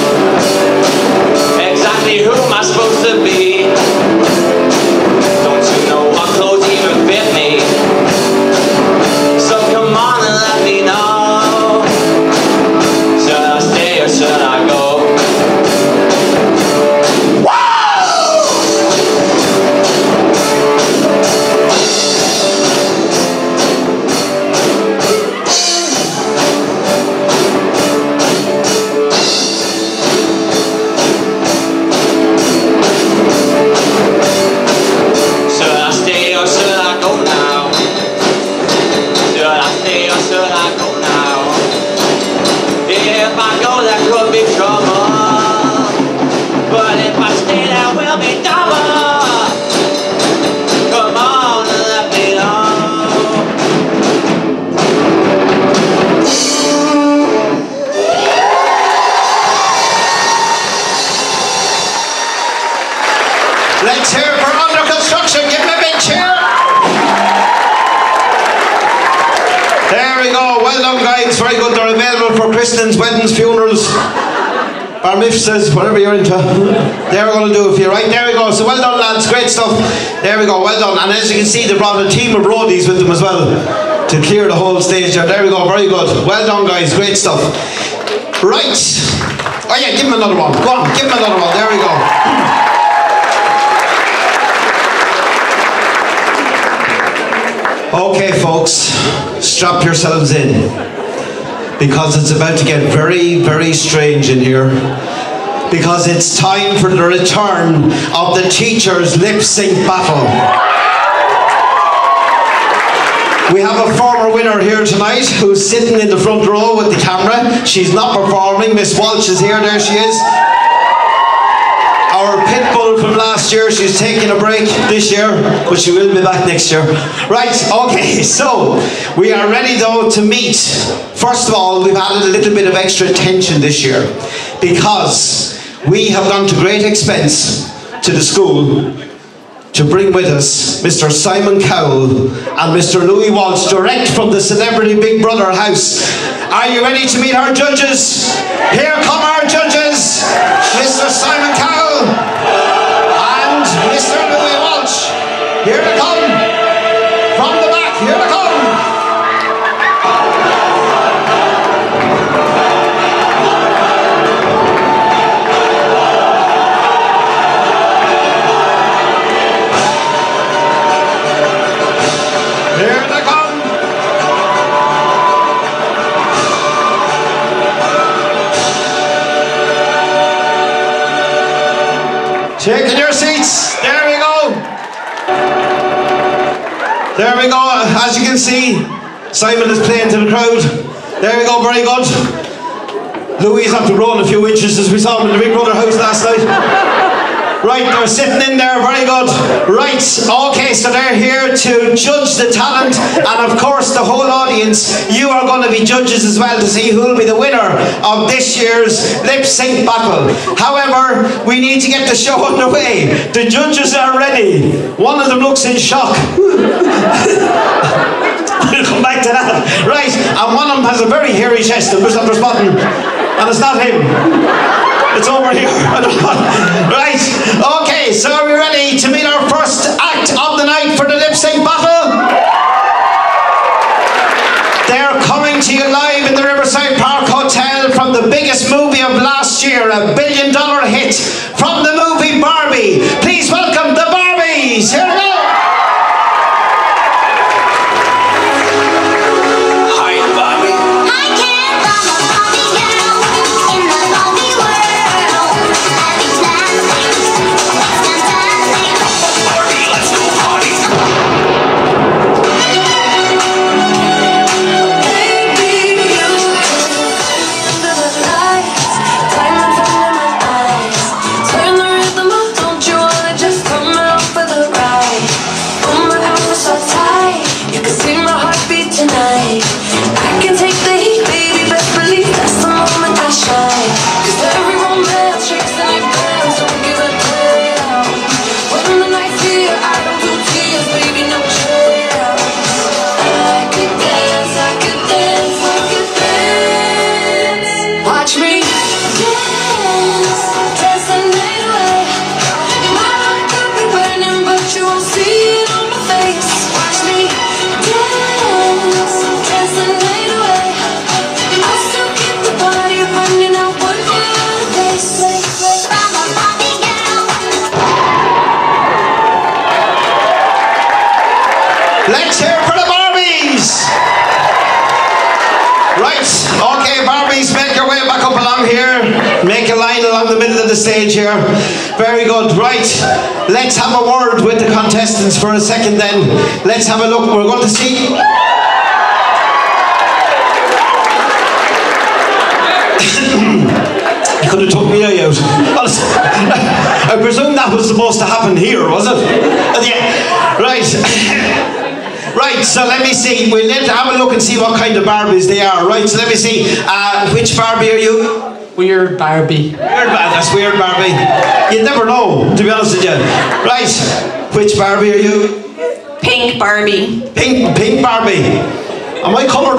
To clear the whole stage there. There we go. Very good. Well done, guys. Great stuff. Right. Oh yeah, give him another one. Go on, give him another one. There we go. Okay, folks, strap yourselves in because it's about to get very, very strange in here. Because it's time for the return of the teachers' lip sync battle. We have a former winner here tonight who's sitting in the front row with the camera. She's not performing. Miss Walsh is here. There she is. Our pit bull from last year, she's taking a break this year, but she will be back next year. Right, okay, so we are ready though to meet. First of all, we've added a little bit of extra tension this year because we have gone to great expense to the school to bring with us Mr. Simon Cowell and Mr. Louis Walsh direct from the Celebrity Big Brother house. Are you ready to meet our judges? Here come our judges, Mr. Simon Cowell and Mr. Louis Walsh. Here There we go. As you can see, Simon is playing to the crowd. There we go. Very good. Louise had to grown a few inches as we saw him in the Big Brother house last night. Right, they're sitting in there, very good. Right, okay, so they're here to judge the talent, and of course, the whole audience, you are going to be judges as well to see who will be the winner of this year's lip sync battle. However, we need to get the show underway. The judges are ready. One of them looks in shock. We'll come back to that. Right, and one of them has a very hairy chest, the button, and it's not him. It's over here. right, okay, so are we ready to meet our first act of the night for the lip sync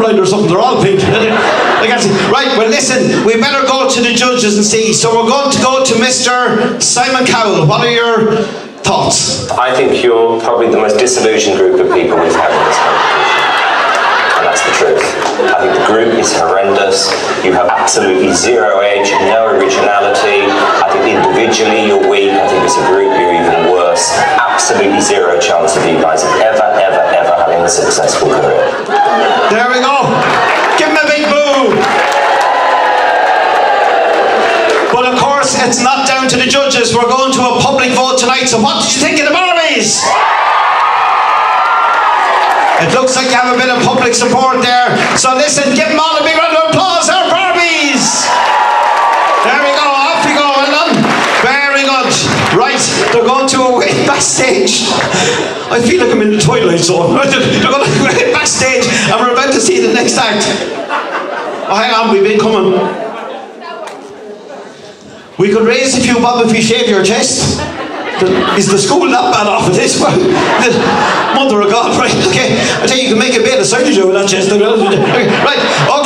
or something? They're all pink. I. Right, well listen, we better go to the judges and see. So we're going to go to Mr. Simon Cowell. What are your thoughts? I think you're probably the most disillusioned group of people we've had in this. And that's the truth. I think the group is horrendous. You have absolutely zero edge, no originality. I think individually you're weak. I think as a group you're even worse. Absolutely zero chance of you guys ever, ever, having a successful career. There we go. Give him a big boo. But of course, it's not down to the judges. We're going to a public vote tonight. So what did you think of the Barbies? It looks like you have a bit of public support there. So listen, give them all a big round of applause. Our Barbies. There we go. Off we go. Well. Very good. Right, they're going to away backstage. I feel like I'm in the Twilight Zone. backstage, and we're about to see the next act. Oh, hang on, we've been coming. We could raise a few bob if you shave your chest. Is the school that bad off of this? Mother of God, right? Okay, I tell you, you can make a bit of surgery with that chest. Okay, Right, okay,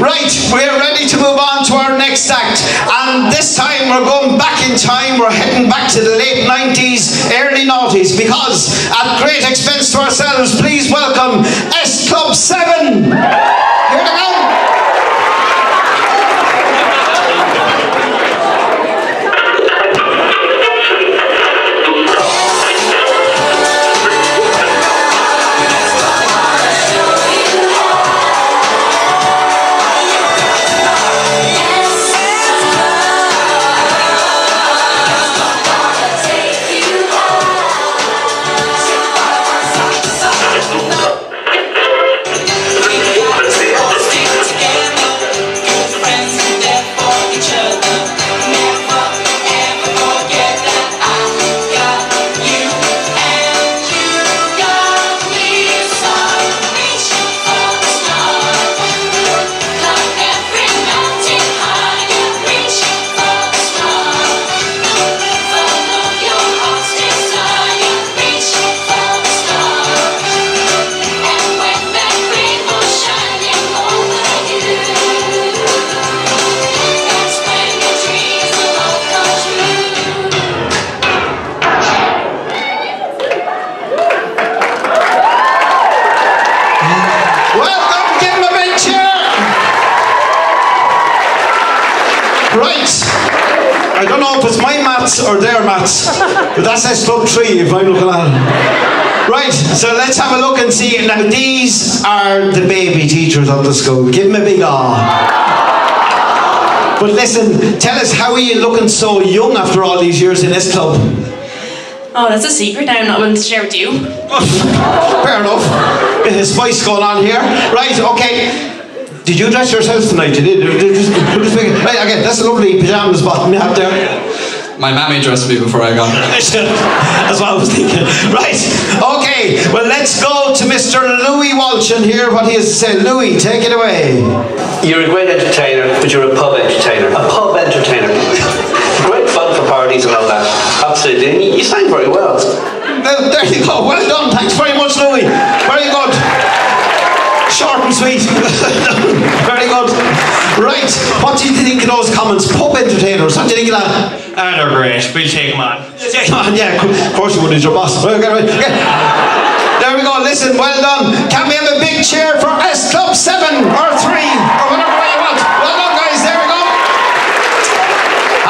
right. We're ready to move on to our next act, and this time we're going back in time. We're heading back to the late '90s, early noughties, because at great expense to ourselves, please welcome S Club Seven. Here they come. That's S Club 3 if I'm looking at it. Right, so let's have a look and see. Now, these are the baby teachers of the school. Give them a big ah. But listen, tell us, how are you looking so young after all these years in S Club? Oh, that's a secret I'm not willing to share with you. Fair enough. Bit of spice going on here. Right, okay. Did you dress yourself tonight? You did. Did- did- just- just make it- Right, again, that's a lovely pyjamas bottom you have there. My mammy dressed me before I got here. That's what I was thinking. Right, okay. Well, let's go to Mr. Louis Walsh and hear what he has to say. Louis, take it away. You're a great entertainer, but you're a pub entertainer. A pub entertainer. great fun for parties and all that. Absolutely. And you, you sang very well. Well, there you go. Well done. Thanks very much, Louis. Very good. Short and sweet. very good. Right. What do you think of those comments? Pub entertainers. What do you think of that? Ah, they're great. We'll take them on. Yeah, come on, yeah, of course you would, it's your boss. Okay, right, okay. There we go, listen, well done. Can we have a big cheer for S Club 7 or 3 or whatever way you want? Well done, guys, there we go.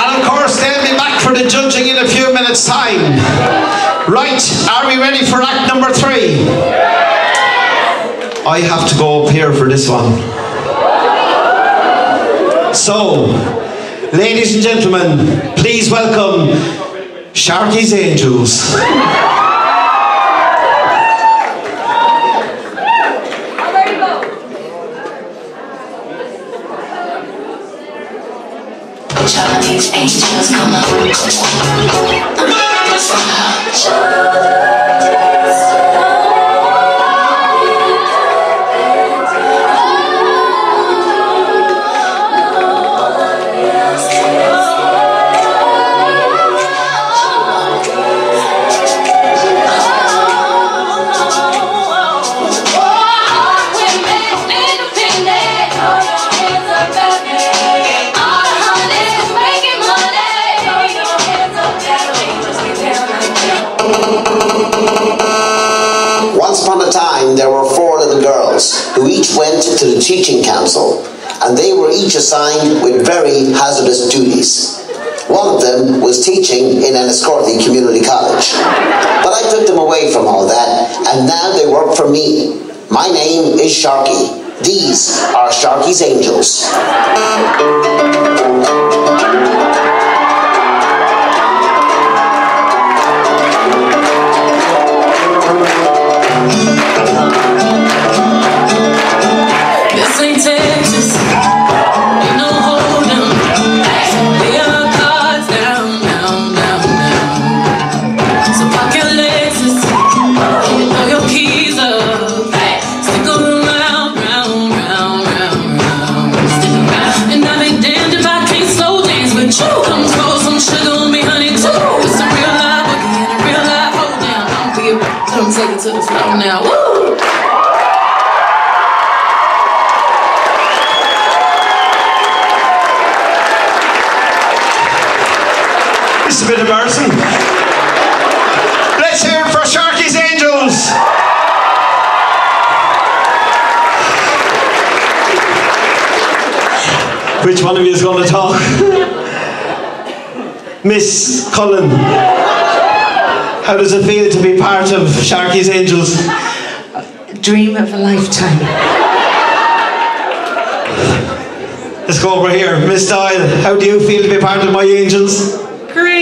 And of course, they'll be back for the judging in a few minutes' time. Right, are we ready for act number three? I have to go up here for this one. So, ladies and gentlemen, please welcome Sharky's Angels. Chinese angels come on. Went to the teaching council, and they were each assigned with very hazardous duties. One of them was teaching in an Enniscorthy Community College. But I took them away from all that, and now they work for me. My name is Sharky. These are Sharky's Angels. Bit embarrassing. Let's hear it for Sharky's Angels. Which one of you is going to talk? Miss Cullen. How does it feel to be part of Sharky's Angels? Dream of a lifetime. Let's go over here. Miss Doyle, how do you feel to be part of my Angels? Great.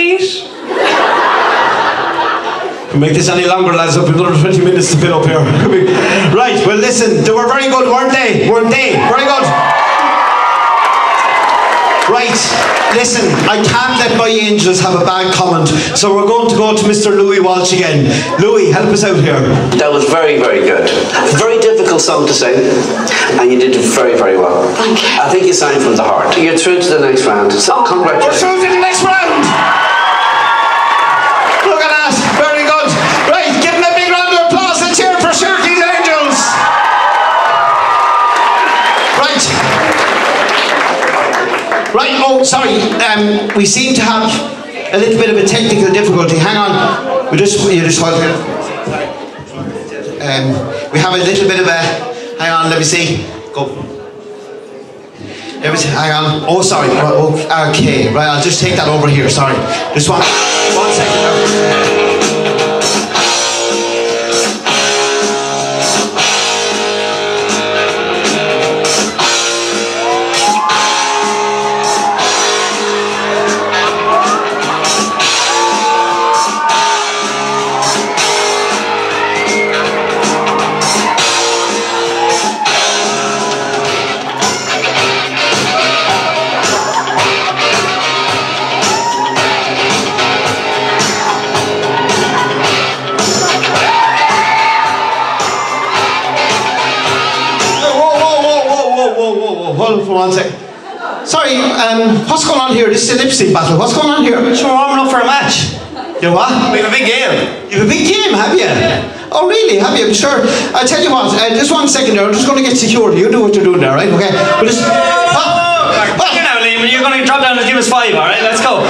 We'll make this any longer, lads. Up another 20 minutes to fill up here. right, well, listen, they were very good, weren't they? Weren't they? Very good. Right, listen, I can't let my angels have a bad comment, so we're going to go to Mr. Louis Walsh again. Louis, help us out here. That was very, very good. Very difficult song to sing, and you did it very, very well. Thank you. I think you sang from the heart. You're through to the next round. So congratulations. We're through to the next round. Um, we seem to have a little bit of a technical difficulty. Hang on. We just, you just hold it. Um, we have a little bit of a. Hang on, let me see. Go. It was, hang on. Oh, sorry. Oh, Okay, right. I'll just take that over here. Sorry. Just one, one sec. Sorry, um, what's going on here? This is a lip sync battle. What's going on here? Sure, warming up for a match. You what? We have a big game. You have a big game, have you? Oh, really? Have you? Sure. I'll tell you what, uh, just one second there. I'm just going to get security. You do what you're doing there, right? Okay? We'll just... Well, you know, Liam, you're going to drop down and give us five, all right? Let's go.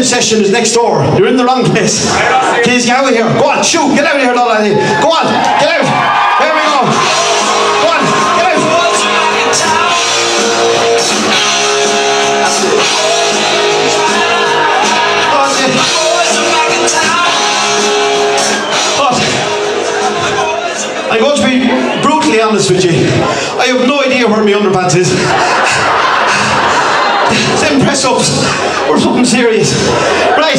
Training session is next door. You're in the wrong place. Please get out of here. Go on, shoot. Get out of here, Lola. Go on. Get out. There we go. Go on. Get out. I'm going to be brutally honest with you. I have no idea where my underpants is. Them press ups or something serious. Right,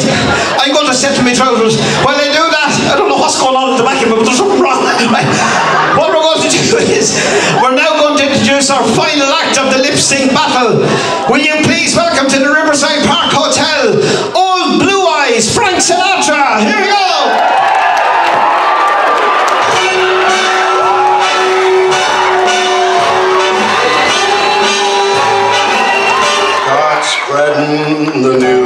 I'm going to set to my trousers. While I do that, I don't know what's going on at the back of me, but there's something wrong. Right. What we're going to do is, we're now going to introduce our final act of the lip sync battle. Will you please welcome to the Riverside Park Hotel, Old Blue Eyes, Frank Sinatra. Here we go. The news.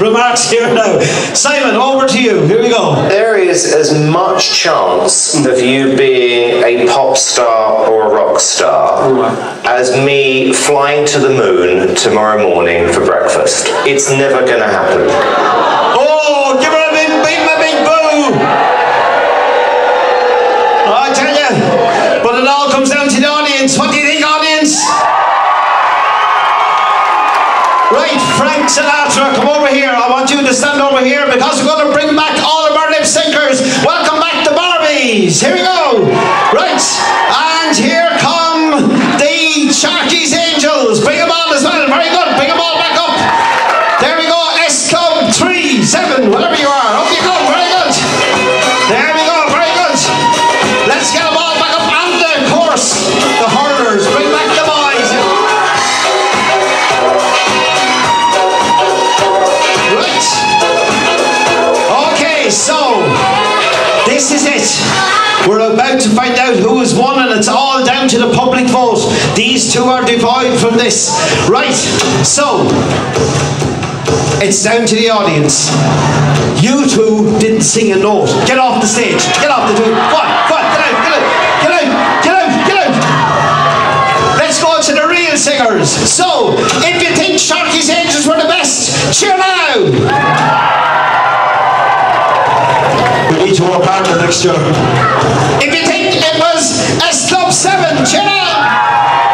Remarks here now. Simon, over to you. Here we go. There he is as much chance of you being a pop star or a rock star as me flying to the moon tomorrow morning for breakfast. It's never going to happen. Oh, give her a big, big, big boo! I tell you, but it all comes down to the audience. What Frank Sinatra, come over here. I want you to stand over here because we're going to bring back all of our lip syncers. Welcome back the Barbies. Here we go. Right, and here come this. Right, so it's down to the audience. You two didn't sing a note. Get off the stage. Get off the stage. Go on, go on, get out, get out, get out, get out, get out. Let's go to the real singers. So, if you think Sharky's Angels were the best, cheer now. We need to work harder next year. If you think it was S Club 7, cheer now.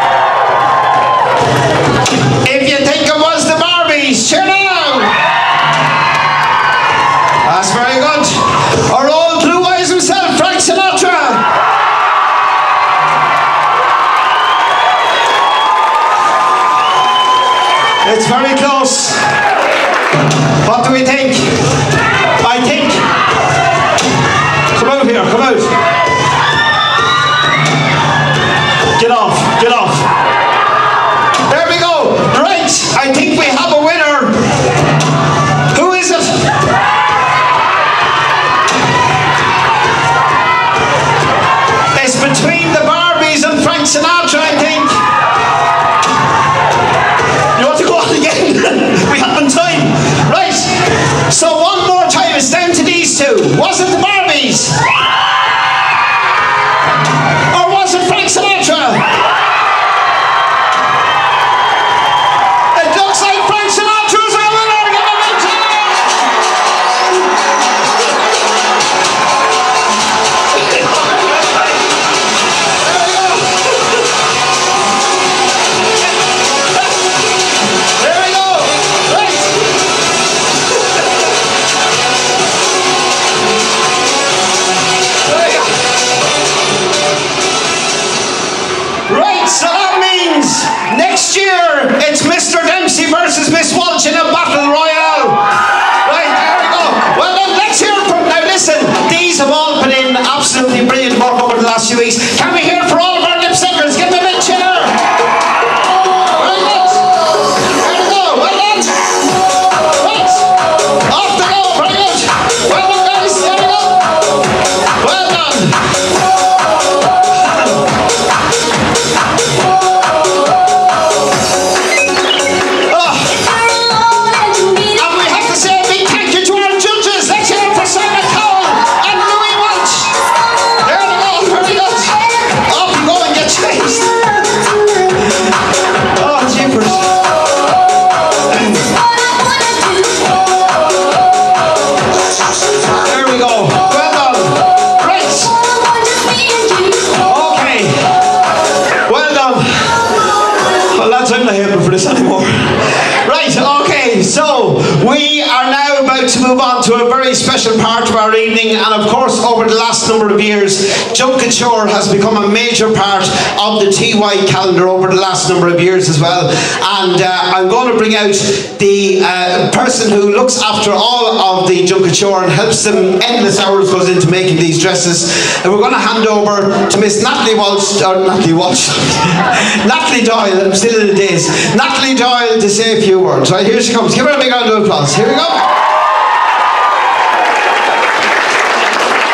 Junk Kouture has become a major part of the TY calendar over the last number of years as well. And uh, I'm going to bring out the uh, person who looks after all of the Junk Kouture and helps them endless hours goes into making these dresses. And we're going to hand over to Miss Natalie Walsh, or Natalie Walsh, Natalie Doyle, I'm still in the days. Natalie Doyle to say a few words. Right, here she comes. Give her a big round of applause. Here we go.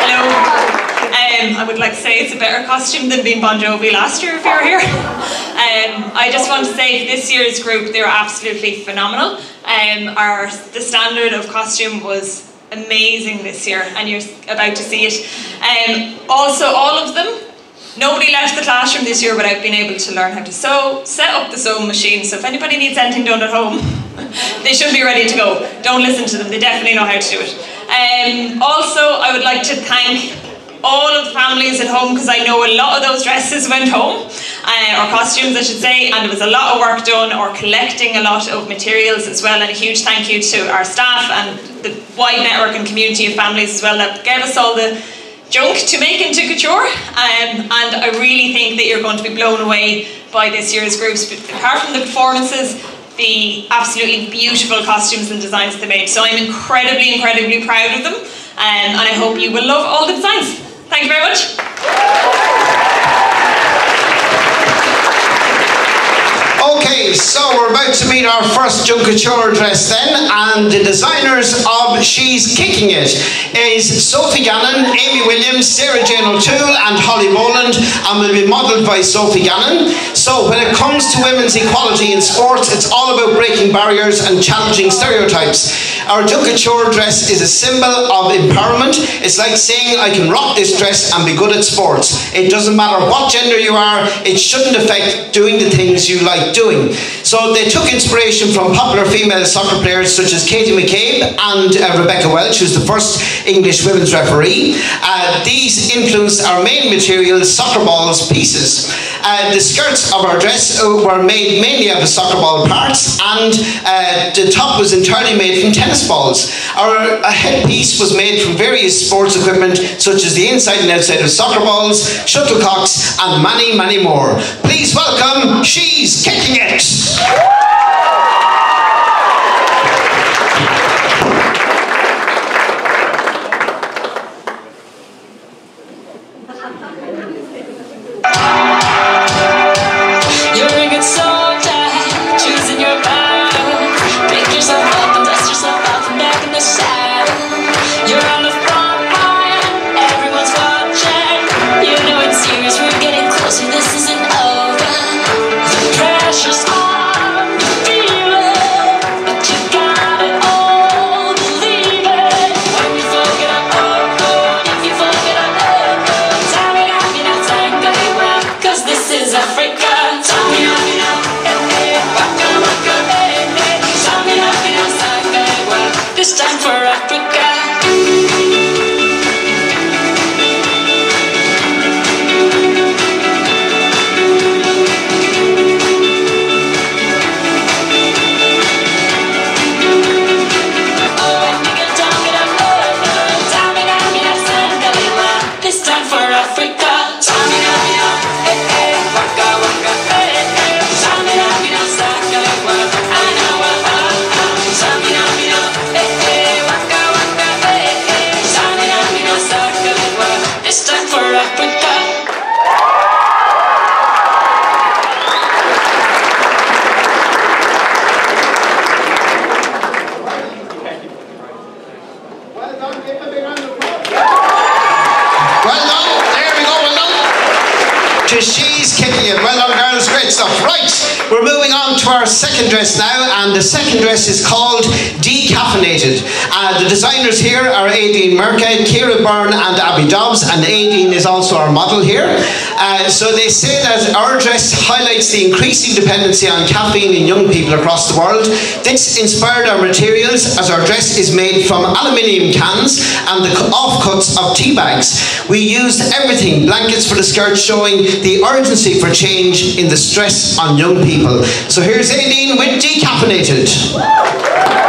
Hello. Um, I would like to say it's a costume than being Bon Jovi last year if you were here. Um, I just want to say this year's group, they were absolutely phenomenal. Um, our the standard of costume was amazing this year, and you're about to see it. Um, also, all of them, nobody left the classroom this year without being able to learn how to sew, set up the sewing machine. So if anybody needs anything done at home, they should be ready to go. Don't listen to them; they definitely know how to do it. Um, also, I would like to thank all of the families at home because I know a lot of those dresses went home, uh, or costumes I should say, and there was a lot of work done or collecting a lot of materials as well. And a huge thank you to our staff and the wide network and community of families as well that gave us all the junk to make into couture. Um, and I really think that you're going to be blown away by this year's groups. Apart from the performances, the absolutely beautiful costumes and designs they made. So I'm incredibly, incredibly proud of them. Um, and I hope you will love all the designs. Thank you very much. Okay, so we're about to meet our first Junk Kouture dress then, and the designers of She's Kicking It is Sophie Gannon, Amy Williams, Sarah Jane O'Toole, and Holly Boland, and will be modelled by Sophie Gannon. So when it comes to women's equality in sports, it's all about breaking barriers and challenging stereotypes. Our Couture dress is a symbol of empowerment. It's like saying, I can rock this dress and be good at sports. It doesn't matter what gender you are, it shouldn't affect doing the things you like doing. So they took inspiration from popular female soccer players such as Katie McCabe and uh, Rebecca Welch, who's the first English women's referee. Uh, these influenced our main material, soccer balls pieces. Uh, the skirts of our dress uh, were made mainly of soccer ball parts, and uh, the top was entirely made from tennis Our headpiece was made from various sports equipment, such as the inside and outside of soccer balls, shuttlecocks, and many, many more. Please welcome She's Kicking It! Our second dress now, and the second dress is called Decaffeinated. The designers here are Aideen Merca, Kira Byrne, and Abby Dobbs, and Aideen is also our model here. Uh, so they say that our dress highlights the increasing dependency on caffeine in young people across the world. This inspired our materials as our dress is made from aluminium cans and the cu- offcuts of tea bags. We used everything, blankets for the skirt showing the urgency for change in the stress on young people. So here's Aileen with Decaffeinated.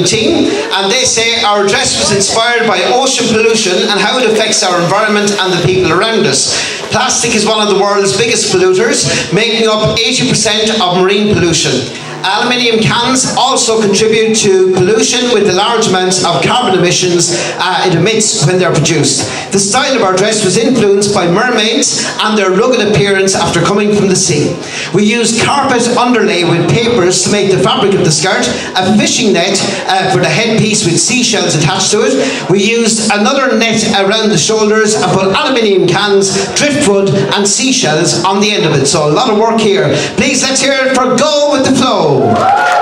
19, and they say our dress was inspired by ocean pollution and how it affects our environment and the people around us. Plastic is one of the world's biggest polluters, making up 80% of marine pollution. Aluminium cans also contribute to pollution with the large amounts of carbon emissions uh, it emits when they're produced. The style of our dress was influenced by mermaids and their rugged appearance after coming from the sea. We used carpet underlay with papers to make the fabric of the skirt, a fishing net uh, for the headpiece with seashells attached to it. We used another net around the shoulders and put aluminium cans, driftwood and seashells on the end of it. So a lot of work here. Please let's hear it for Go With The Flow. If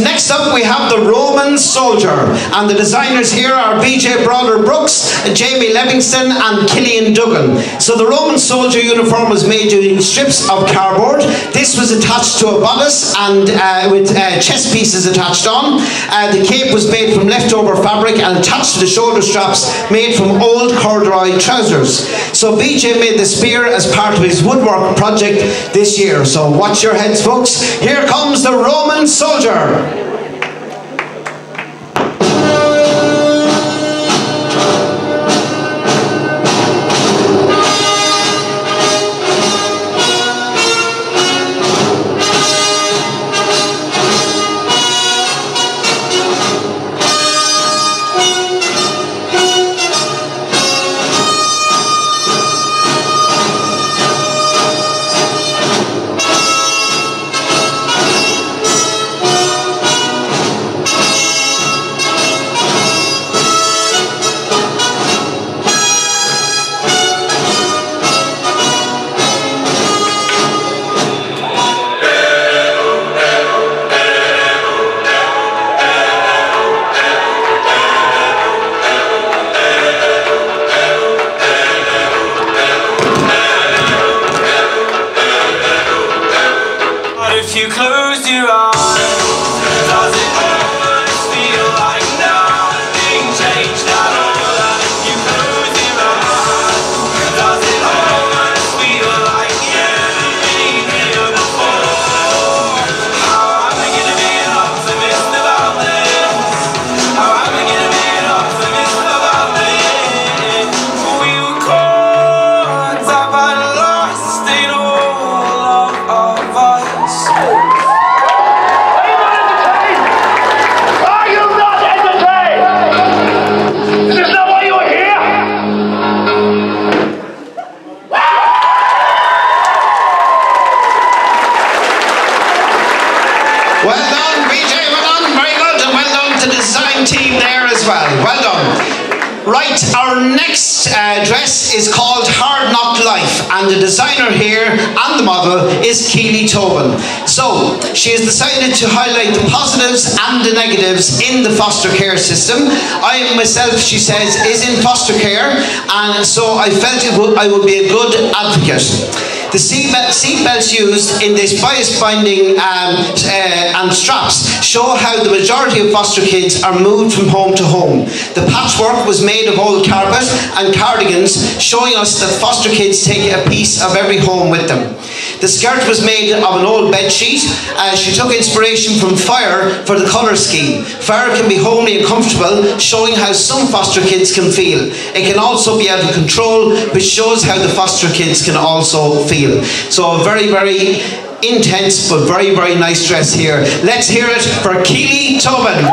next up we have the Roman Soldier, and the designers here are BJ Broder Brooks, Jamie Livingston, and Killian Duggan. So the Roman Soldier uniform was made using strips of cardboard. This was attached to a bodice and uh, with uh, chest pieces attached on. Uh, the cape was made from leftover fabric and attached to the shoulder straps made from old corduroy trousers. So BJ made the spear as part of his woodwork project this year. So watch your heads, folks. Here comes the Roman Soldier. She says, is in foster care, and so I felt it would, I would be a good advocate. The seatbelt, seatbelts used in this bias binding um, uh, and straps show how the majority of foster kids are moved from home to home. The patchwork was made of old carpet and cardigans, showing us that foster kids take a piece of every home with them. The skirt was made of an old bed sheet. Uh, she took inspiration from Fire for the colour scheme. Fire can be homely and comfortable, showing how some foster kids can feel. It can also be out of control, which shows how the foster kids can also feel. So a very, very intense but very, very nice dress here. Let's hear it for Keely Tobin.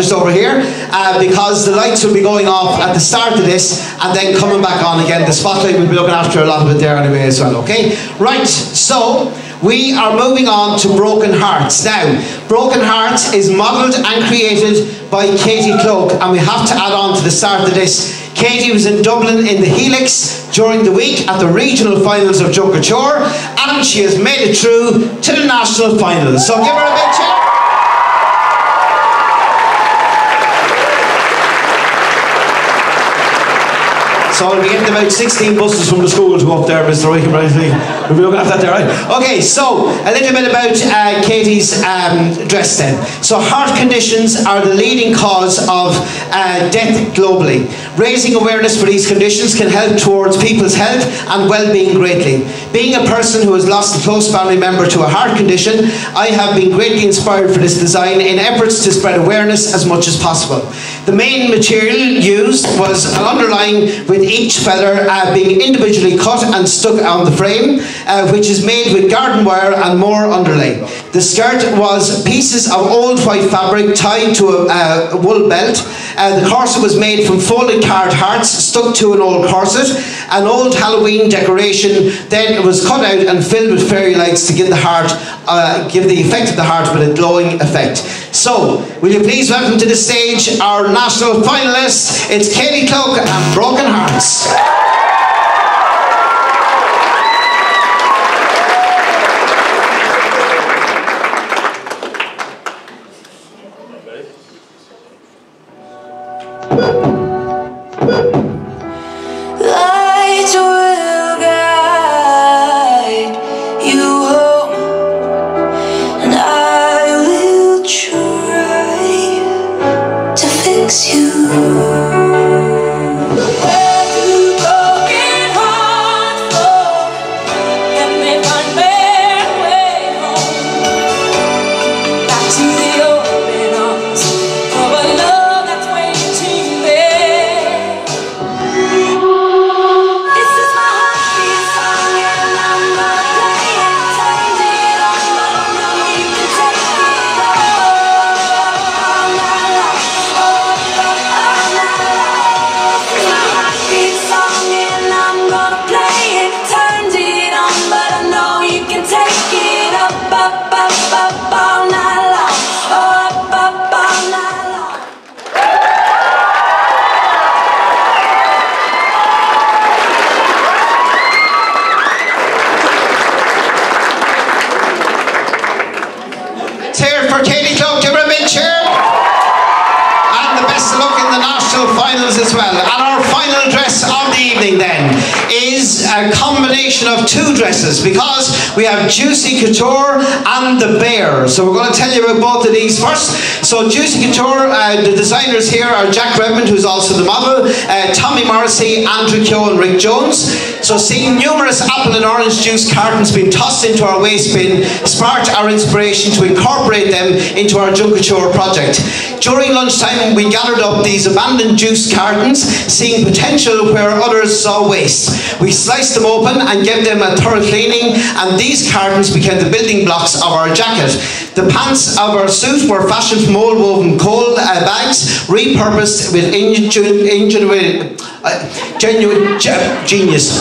Just over here, uh, because the lights will be going off at the start of this and then coming back on again. The spotlight will be looking after a lot of it there anyway as well, okay? Right, so we are moving on to Broken Hearts. Now, Broken Hearts is modelled and created by Katie Cloak, and we have to add on to the start of this. Katie was in Dublin in the Helix during the week at the regional finals of Junk Kouture, and she has made it through to the national finals. So give her a big cheer. So we'll be getting about 16 buses from the school to go up there, Mr. Rican Bradley. We'll be looking after that there, right? Okay, so a little bit about uh, Katie's um, dress then. So heart conditions are the leading cause of uh, death globally. Raising awareness for these conditions can help towards people's health and well-being greatly. Being a person who has lost a close family member to a heart condition, I have been greatly inspired for this design in efforts to spread awareness as much as possible. The main material used was an underlying with each feather uh, being individually cut and stuck on the frame, uh, which is made with garden wire and more underlay. The skirt was pieces of old white fabric tied to a uh, wool belt. Uh, the corset was made from folded card hearts stuck to an old corset. An old Halloween decoration. Then it was cut out and filled with fairy lights to give the heart, uh, give the effect of the heart with a glowing effect. So, will you please welcome to the stage our national finalists? It's Katie Cloak and Broken Hearts. Dresses because we have Juicy Couture and the Bear. So we're going to tell you about both of these first. So Juicy Couture, uh, the designers here are Jack Redmond, who's also the model, uh, Tommy Morrissey, Andrew Keogh and Rick Jones. So seeing numerous apple and orange juice cartons being tossed into our waste bin sparked our inspiration to incorporate them into our Junk Kouture project. During lunchtime, we gathered up these abandoned juice cartons, seeing potential where others saw waste. We sliced them open and gave them a thorough cleaning, and these cartons became the building blocks of our jacket. The pants of our suit were fashioned from old woven coal uh, bags, repurposed with ingen- ingenuity, uh, genuine ge- genius.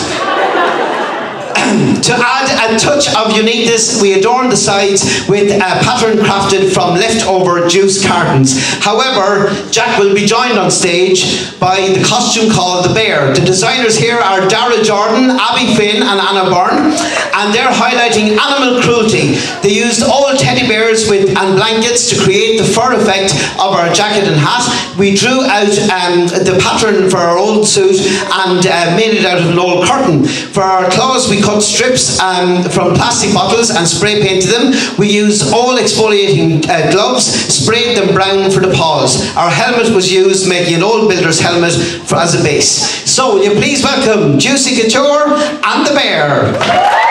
to add a touch of uniqueness, we adorned the sides with a pattern crafted from leftover juice cartons. However, Jack will be joined on stage by the costume called the Bear. The designers here are Dara Jordan, Abby Finn, and Anna Byrne, and they're highlighting animal cruelty. They used old teddy bears with and blankets to create the fur effect of our jacket and hat. We drew out um, the pattern for our old suit and uh, made it out of an old curtain. For our claws, we cut strips um, from plastic bottles and spray painted them. We used all exfoliating uh, gloves, sprayed them brown for the paws. Our helmet was used, making an old builder's helmet for, as a base. So, will you please welcome Juicy Couture and the Bear.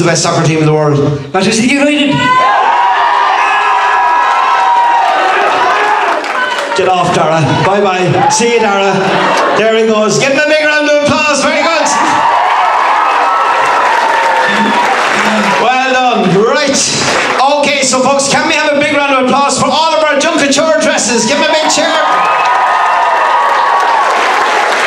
The best soccer team in the world? Manchester United. Get off, Dara. Bye bye. See you, Dara. There he goes. Give him a big round of applause. Very good. Well done. Right. Okay, so folks, can we have a big round of applause for all of our Junk Kouture dresses? Give them a big cheer.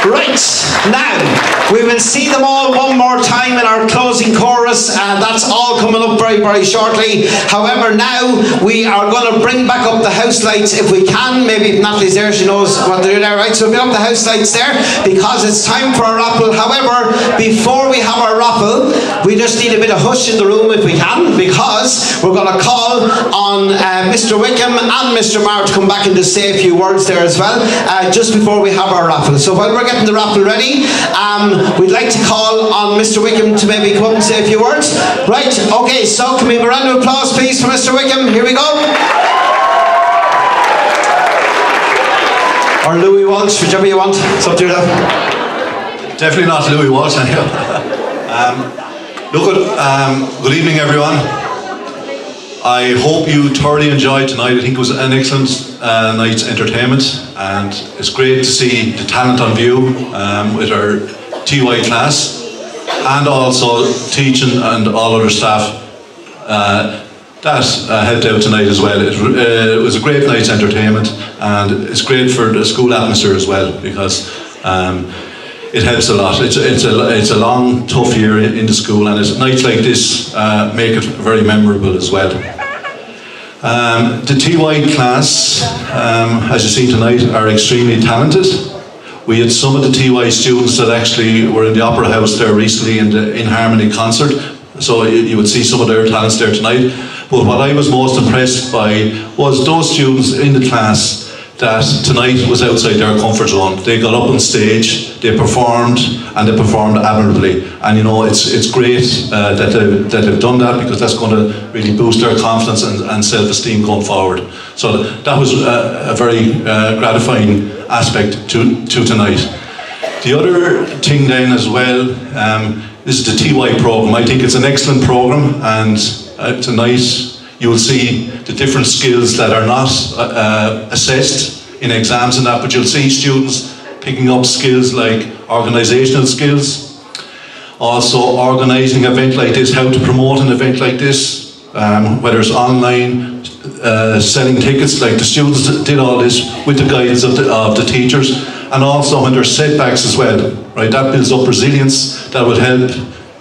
Right, now we will see them all one more time in our closing chorus, and that's all coming up very, very shortly. However, now we are going to bring back up the house lights if we can. Maybe if Natalie's there, she knows what do there, right? So we'll bring up the house lights there because it's time for a raffle. However, before we have our raffle, we just need a bit of hush in the room if we can because we're going to call on uh, Mr. Wickham and Mr. Marr to come back and just say a few words there as well, uh, just before we have our raffle. So while we're getting the raffle ready, um, we'd like to call on Mr. Wickham to maybe come up and say a few words. Right, okay, so can we have a round of applause please for Mr. Wickham? Here we go. Or Louis Walsh, whichever you want. It's up to yourself. Definitely not Louis Walsh, anyhow. um, look, um, good evening, everyone. I hope you thoroughly enjoyed tonight. I think it was an excellent uh, night's entertainment, and it's great to see the talent on view um, with our TY class, and also teaching and all other staff uh, that uh, helped out tonight as well. It, uh, it was a great night's entertainment, and it's great for the school atmosphere as well because. Um, it helps a lot. It's, it's, a, it's a long, tough year in, the school, and nights like this uh, make it very memorable as well. Um, the TY class, um, as you see tonight, are extremely talented. We had some of the TY students that actually were in the Opera House there recently in the In Harmony concert. so you, you would see some of their talents there tonight. But what I was most impressed by was those students in the class that tonight was outside their comfort zone. They got up on stage, they performed, and they performed admirably. And you know, it's it's great uh, that, they, that they've done that because that's going to really boost their confidence and, and self-esteem going forward. So that, was a, a very uh, gratifying aspect to, to tonight. The other thing then as well, um, is the TY program. I think it's an excellent program, and uh, tonight you will see the different skills that are not uh, uh, assessed in exams and that, but you'll see students picking up skills like organisational skills, also organising an event like this, how to promote an event like this, um, whether it's online, uh, selling tickets, like the students did all this with the guidance of the, of the teachers, and also there's setbacks as well, right? That builds up resilience that will help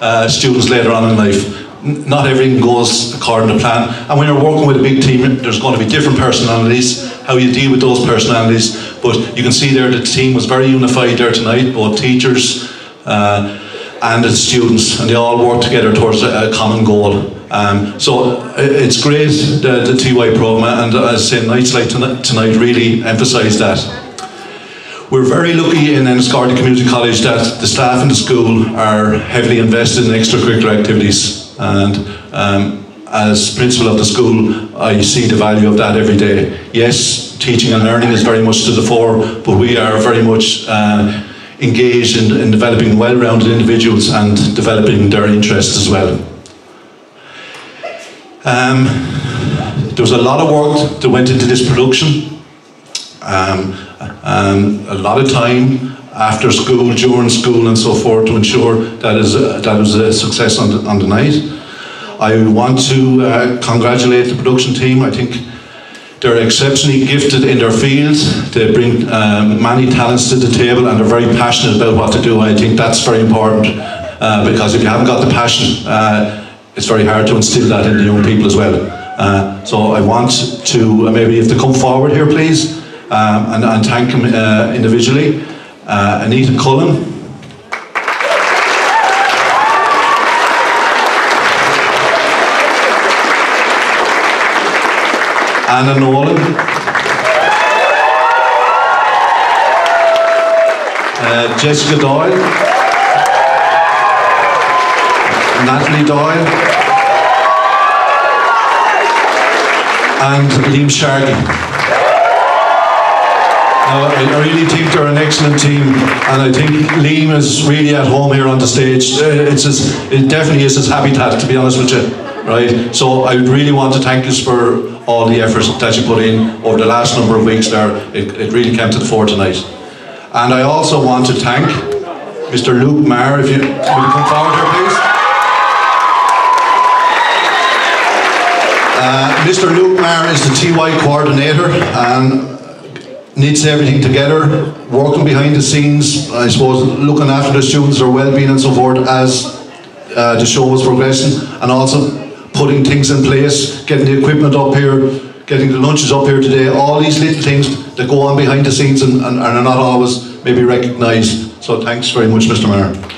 uh, students later on in life. N- Not everything goes according to plan, and when you're working with a big team, there's going to be different personalities. How you deal with those personalities, but you can see there the team was very unified there tonight, both teachers uh, and the students, and they all work together towards a, a common goal. Um, so it's great the, the TY program, and as I say, nights like tonight, tonight really emphasise that. We're very lucky in Enniscorthy Community College that the staff in the school are heavily invested in extracurricular activities, and um, as principal of the school, I see the value of that every day. Yes, teaching and learning is very much to the fore, but we are very much uh, engaged in, in developing well-rounded individuals and developing their interests as well. Um, there was a lot of work that went into this production. Um, um, a lot of time after school, during school, and so forth to ensure that is a, that was a success on the, on the night. I want to uh, congratulate the production team. I think they're exceptionally gifted in their field. They bring um, many talents to the table and they're very passionate about what to do. I think that's very important uh, because if you haven't got the passion, uh, it's very hard to instill that in the young people as well. Uh, so I want to uh, maybe if they come forward here, please, um, and, and thank them uh, individually. Uh, Anita Cullen. Anna Nolan. Uh, Jessica Doyle. Natalie Doyle. And Liam Sharkey. Now, I really think they're an excellent team, and I think Liam is really at home here on the stage. Uh, It's his, it definitely is his habitat, to be honest with you. Right, so I would really want to thank you for all the efforts that you put in over the last number of weeks. There, it, it really came to the fore tonight, and I also want to thank Mr. Luke Marr. If you you come forward here, please. Uh, Mr. Luke Marr is the TY coordinator and needs everything together, working behind the scenes, I suppose, looking after the students, their well-being and so forth as uh, the show was progressing, and also putting things in place, getting the equipment up here, getting the lunches up here today, all these little things that go on behind the scenes and, and, and are not always maybe recognised. So thanks very much, Mr. Mayor.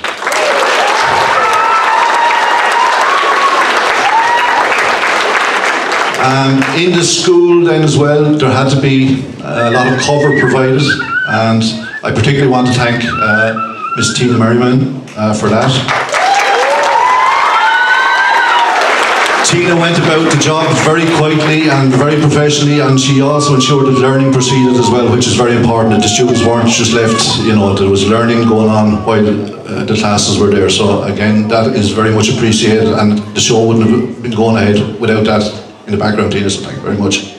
Um, in the school then as well, there had to be a lot of cover provided, and I particularly want to thank uh, Miss Tina Merriman uh, for that. Tina went about the job very quietly and very professionally, and she also ensured that learning proceeded as well, which is very important. That the students weren't just left, you know, there was learning going on while uh, the classes were there. So again, that is very much appreciated, and the show wouldn't have been going ahead without that in the background, Tina. So thank you very much.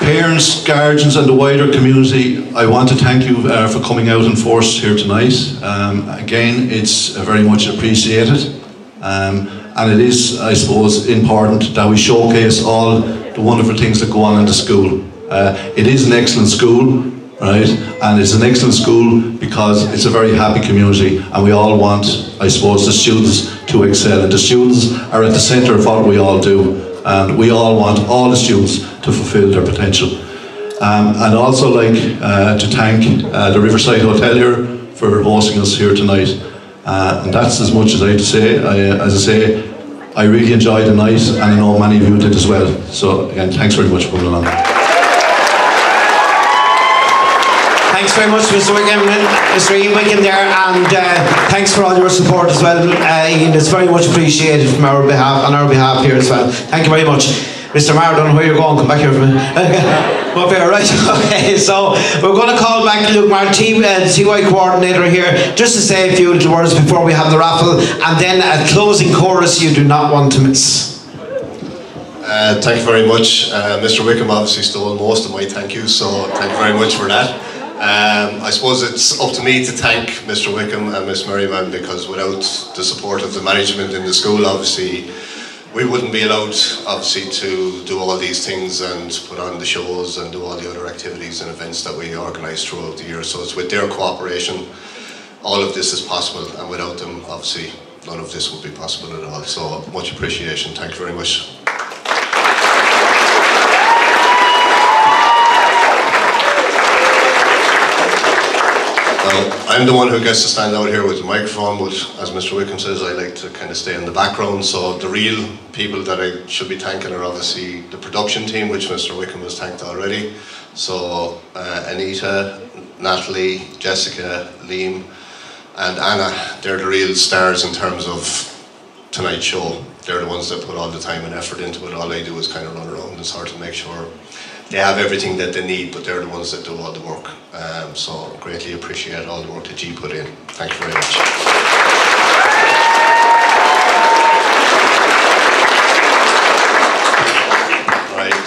Parents, guardians, and the wider community, I want to thank you uh, for coming out in force here tonight. Um, again, it's uh, very much appreciated. Um, and it is, I suppose, important that we showcase all the wonderful things that go on in the school. Uh, it is an excellent school, right? And it's an excellent school because it's a very happy community, and we all want, I suppose, the students to excel. And the students are at the centre of what we all do, and we all want all the students to fulfil their potential. Um, and also like uh, to thank uh, the Riverside Hotel here for hosting us here tonight. Uh, and that's as much as I have to say. I, as I say, I really enjoyed the night and I know many of you did as well. So again, thanks very much for coming along. Very much, Mr. Wickham, Mr. Ian Wickham there, and uh, thanks for all your support as well, uh, Ian. It's very much appreciated from our behalf, on our behalf here as well. Thank you very much. Mr. Marr, I don't know where you're going, come back here for minute. Up here, right? Okay, so we're going to call back Luke Marr, T, uh, TY coordinator here, just to say a few words before we have the raffle, and then a closing chorus you do not want to miss. Uh, thank you very much. Uh, Mr. Wickham obviously stole most of my thank you, so thank you very much for that. Um, I suppose it's up to me to thank Mr. Wickham and Miss Merriman because without the support of the management in the school, obviously, we wouldn't be allowed, obviously, to do all these things and put on the shows and do all the other activities and events that we organise throughout the year. So it's with their cooperation, all of this is possible, and without them, obviously, none of this would be possible at all. So much appreciation. Thank you very much. I'm the one who gets to stand out here with the microphone, but as Mr. Wickham says, I like to kind of stay in the background. So the real people that I should be thanking are obviously the production team, which Mr. Wickham has thanked already. So uh, Anita, Natalie, Jessica, Liam, and Anna, they're the real stars in terms of tonight's show. They're the ones that put all the time and effort into it. All I do is kind of run around and sort of make sure they have everything that they need, but they're the ones that do all the work. Um, so greatly appreciate all the work that you put in. Thank you very much.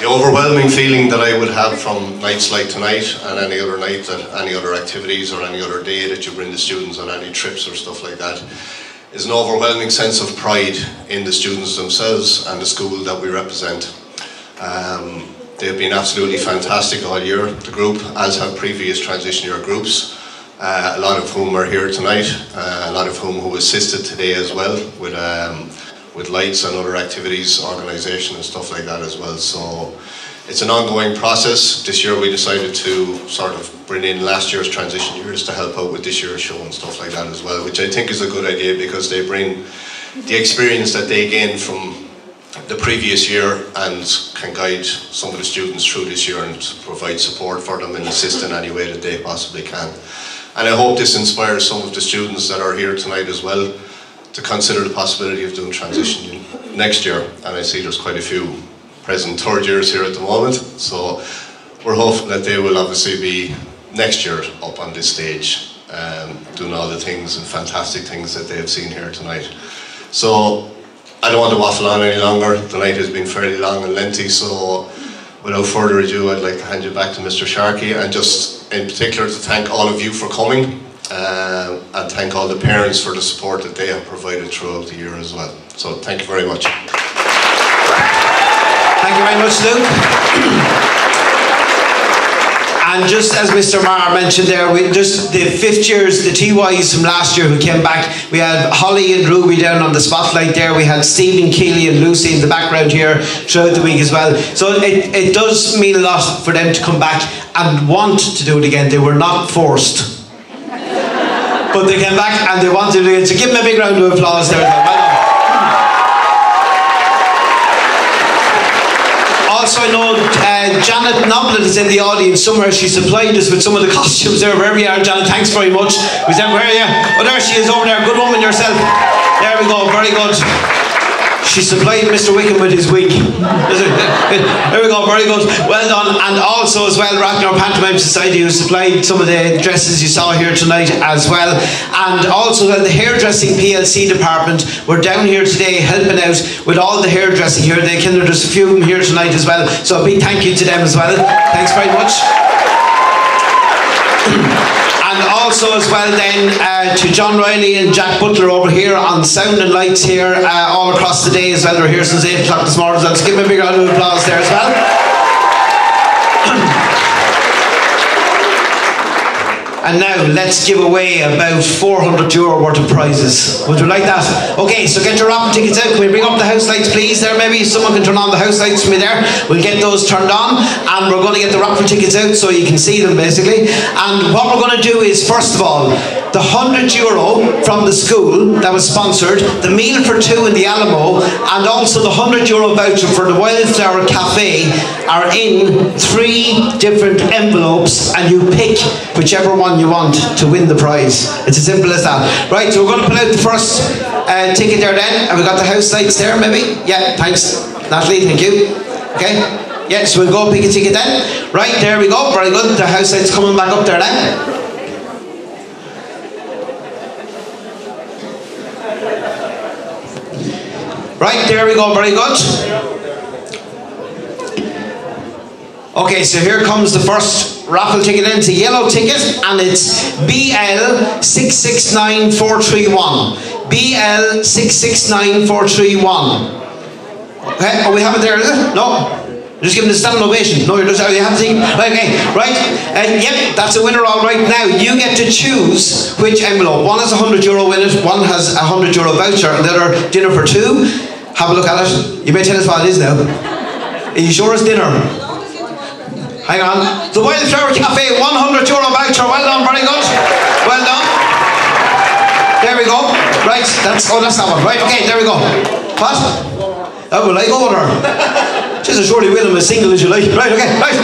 The overwhelming feeling that I would have from nights like tonight and any other night that any other activities or any other day that you bring the students on any trips or stuff like that is an overwhelming sense of pride in the students themselves and the school that we represent. Um, They've been absolutely fantastic all year, the group, as have previous transition year groups, uh, a lot of whom are here tonight, uh, a lot of whom who assisted today as well with, um, with lights and other activities, organisation and stuff like that as well. So it's an ongoing process. This year we decided to sort of bring in last year's transition years to help out with this year's show and stuff like that as well, which I think is a good idea because they bring the experience that they gain from the previous year and can guide some of the students through this year and provide support for them and assist in any way that they possibly can. And I hope this inspires some of the students that are here tonight as well to consider the possibility of doing transition next year. And I see there's quite a few present third years here at the moment. So we're hoping that they will obviously be next year up on this stage um, doing all the things and fantastic things that they have seen here tonight. So I don't want to waffle on any longer. The night has been fairly long and lengthy, so without further ado, I'd like to hand you back to Mr. Sharkey and just in particular to thank all of you for coming uh, and thank all the parents for the support that they have provided throughout the year as well. So thank you very much. Thank you very much, Luke. And just as Mr. Marr mentioned there, we just the fifth years, the TYs from last year who came back, we had Holly and Ruby down on the spotlight there. We had Stephen Keeley and Lucy in the background here throughout the week as well. So it, it does mean a lot for them to come back and want to do it again. They were not forced. but they came back and they wanted to do it. So give them a big round of applause there. Well. Also, I know uh, Uh, Janet Noblet is in the audience somewhere. She supplied us with some of the costumes there. Wherever you are, Janet, thanks very much. Was that, where are you? Oh, there she is over there. Good woman yourself. There we go. Very good. She supplied Mr. Wickham with his wig. there we go, very good. Well done. And also as well, Rathnure Pantomime Society who supplied some of the dresses you saw here tonight as well. And also the hairdressing PLC department were down here today helping out with all the hairdressing here. They can there's a few of them here tonight as well. So a big thank you to them as well. Thanks very much. Also as well then uh, to John Riley and Jack Butler over here on sound and lights here uh, all across the day as well. They're here since 8 o'clock this morning. So let's give them a big round of applause there as well. And now let's give away about 400 euro worth of prizes. Would you like that? Okay, so get your raffle tickets out. Can we bring up the house lights, please? There, maybe someone can turn on the house lights for me there. We'll get those turned on, and we're going to get the raffle tickets out so you can see them basically. And what we're going to do is, first of all, the 100 euro from the school that was sponsored, the meal for two in the Alamo, and also the 100 euro voucher for the Wildflower Cafe are in three different envelopes, and you pick whichever one you want to win the prize. It's as simple as that. Right, so we're going to put out the first uh, ticket there then. Have we got the house lights there, maybe? Yeah, thanks. Natalie, thank you. Okay. Yeah, so we'll go pick a ticket then. Right, there we go. Very good. The house lights coming back up there now. Right, there we go, very good. Okay, so here comes the first raffle ticket in. It's a yellow ticket and it's BL669431. BL669431. Okay, oh, we have it there, is it? No? Just give them the standing ovation. No, you're just, you have to think. Okay, right. Uh, yep, that's a winner all right. Now, you get to choose which envelope. One has a 100 euro in it, one has a 100 euro voucher, and the other dinner for two. Have a look at it. You may tell us what it is now. Are you sure it's dinner? Hang on. The Wildflower Cafe, 100 euro voucher. Well done, very good. Well done. There we go. Right, that's, oh, that's that one. Right, okay, there we go. What? Oh, will I go with her? She's a surely will. I'm as single as you like. Right, okay, right.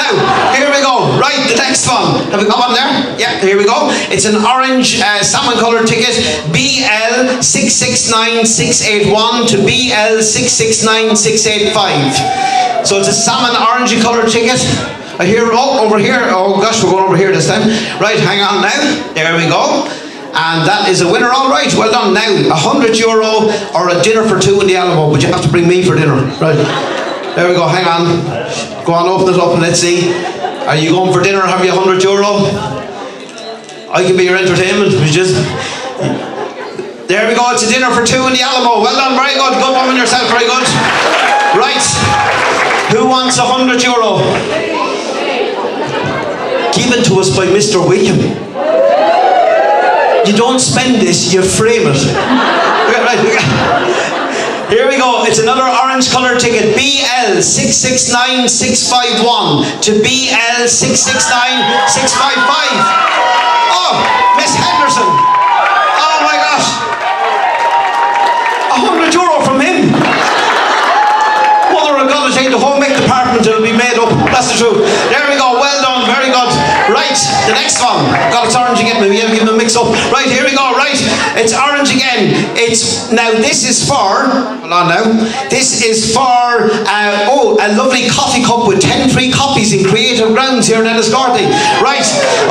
Now, here we go. Right, the next one. Have we got one there? Yeah, here we go. It's an orange uh, salmon coloured ticket. BL669681 to BL669685. So it's a salmon orangey coloured ticket. I hear, oh, over here. Oh gosh, we're going over here this time. Right, hang on now. There we go. And that is a winner, all right. Well done. Now, a hundred euro or a dinner for two in the Alamo, but you have to bring me for dinner. Right. There we go. Hang on. Go on, open it up and let's see. Are you going for dinner? Have you a hundred euro? I can be your entertainment. We just. There we go. It's a dinner for two in the Alamo. Well done. Very good. Good woman yourself. Very good. Right. Who wants a hundred euro? Given to us by Mr. William you don't spend this, you frame it. Right, Here we go. It's another orange colour ticket. BL669651 to BL669655. Oh, Miss Henderson. Oh my gosh. A hundred euro from him. Mother of God, take the home ec department, it'll be made up. That's the truth. There we go. Well done. Very good. Right, the next one. God, it's orange again. Maybe I'm giving a mix up. Right, here we go. Right, it's orange It's now. This is for. Hold on now. This is for. Uh, oh, a lovely coffee cup with ten free copies in Creative Grounds here in Enniscorthy. Right.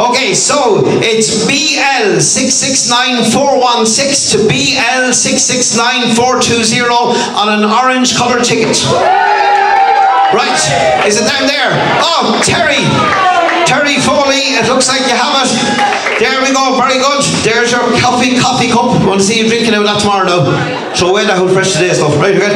Okay, so it's BL six six nine four one six to BL six six nine four two zero on an orange colour ticket. Right, is it down there? Oh, Terry. Terry Foley, it looks like you have it. There we go, very good. There's your coffee coffee cup. Want to see you drinking out that tomorrow now. Away that whole fresh today stuff. Right. Right,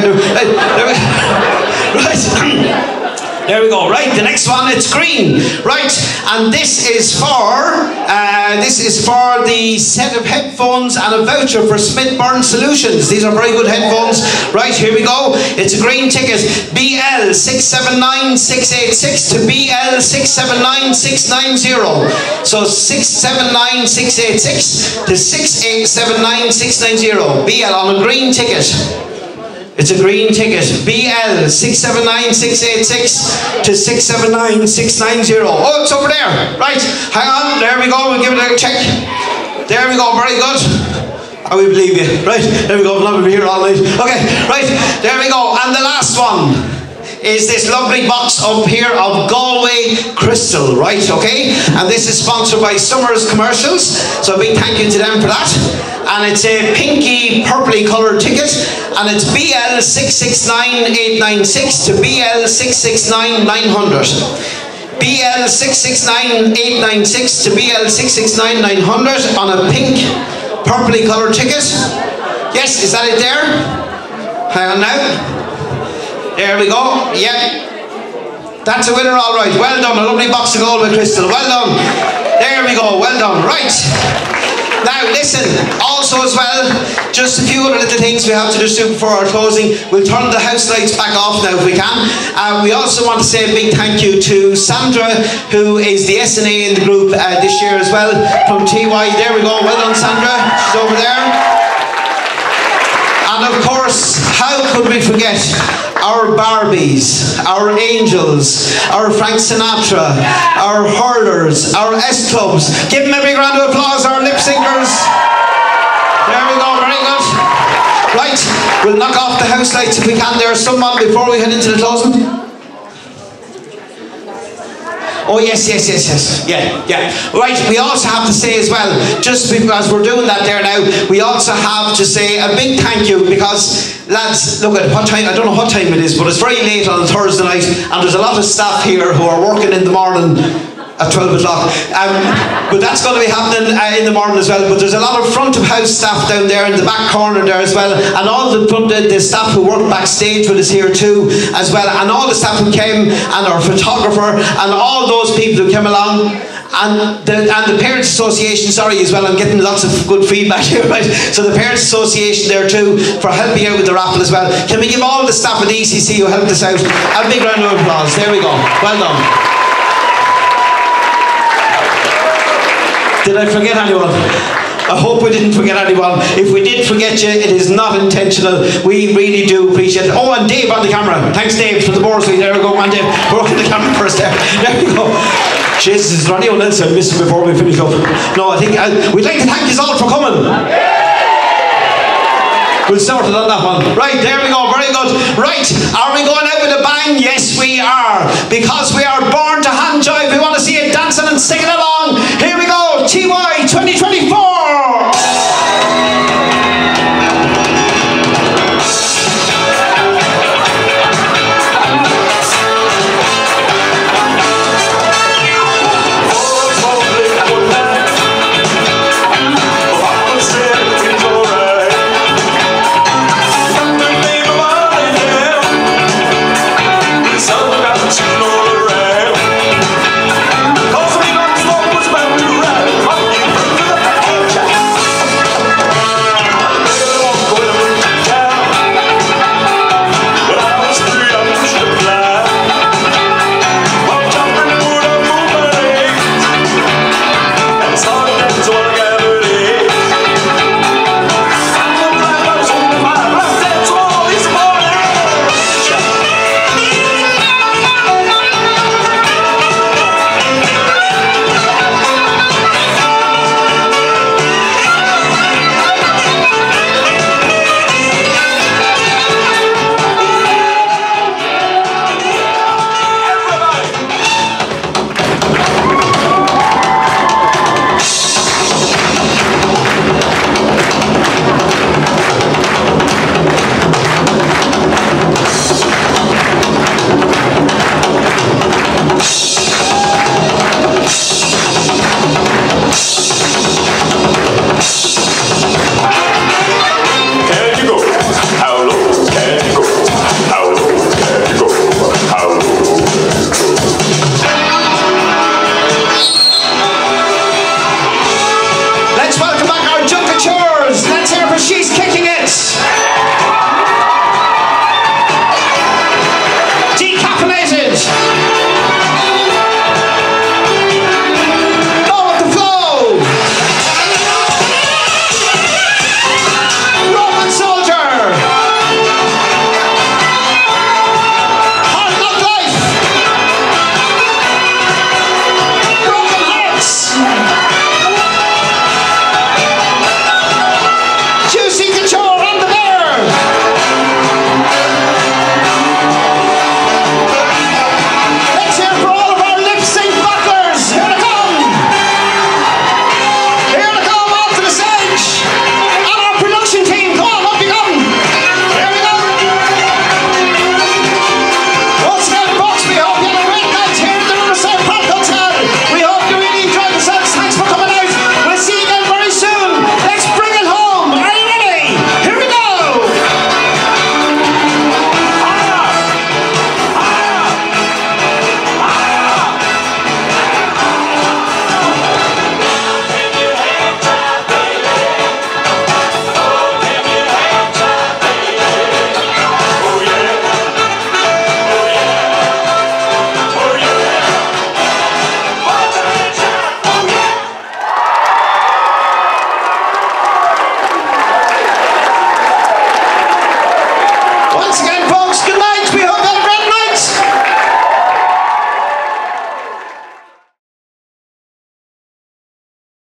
right. There we go. Right, the next one, it's green. Right, and this is for uh, this is for the set of headphones and a voucher for Smithburn Solutions. These are very good headphones. Right, here we go. It's a green ticket. BL six seven nine six eight six to BL six seven nine six nine zero. So six seven nine six eight six to six eight seven nine six nine zero. BL on a green ticket. It's a green ticket. BL 679686 to 679690. Oh, it's over there. Right. Hang on. There we go. We'll give it a check. There we go. Very good. I will believe you. Right. There we go. Not to be here all night. Okay. Right. There we go. And the last one is this lovely box up here of Galway Crystal, right, okay? And this is sponsored by Summers Commercials, so a big thank you to them for that. And it's a pinky, purpley coloured ticket, and it's BL 669896 to BL 669900. BL 669896 to BL 669900 on a pink, purpley coloured ticket. Yes, is that it there? Hang on now. There we go. Yep. That's a winner, all right. Well done. A lovely box of Galway crystal. Well done. There we go. Well done. Right. Now listen, also as well, just a few other little things we have to just do before our closing. We'll turn the house lights back off now if we can. Uh, we also want to say a big thank you to Sandra, who is the SNA in the group uh, this year as well, from TY. There we go, well done Sandra, she's over there. And of course, how could we forget our Barbies, our Angels, our Frank Sinatra, our Hurlers, our S Clubs. Give them a big round of applause, our lip syncers. There we go, very good. Right, we'll knock off the house lights if we can. There's someone before we head into the closing. Oh yes, yes, yes, yes. Yeah, yeah. Right. We also have to say as well, just because we're doing that there now, we also have to say a big thank you because lads, look at what time. I don't know what time it is, but it's very late on Thursday night, and there's a lot of staff here who are working in the morning. At 12 o'clock. Um, but that's going to be happening uh, in the morning as well. But there's a lot of front of house staff down there in the back corner there as well. And all the the, the staff who work backstage with us here too as well. And all the staff who came and our photographer and all those people who came along. And the, and the Parents Association, sorry as well, I'm getting lots of good feedback here, right? So the Parents Association there too for helping out with the raffle as well. Can we give all the staff at ECC who helped us out a big round of applause? There we go. Well done. Did I forget anyone? I hope we didn't forget anyone. If we did forget you, it is not intentional. We really do appreciate it. Oh, and Dave on the camera. Thanks, Dave, for the Borsley. There we go, man, Dave. We're on the camera for a step. There we go. Jesus, is there anyone else I missed before we finish up? No, I think uh, we'd like to thank you all for coming. We'll start it on that one. Right, there we go. Very good. Right, are we going out with a bang? Yes, we are. Because we are born to hand jive. We want to see it. And singing along. Here we go, TY 2024.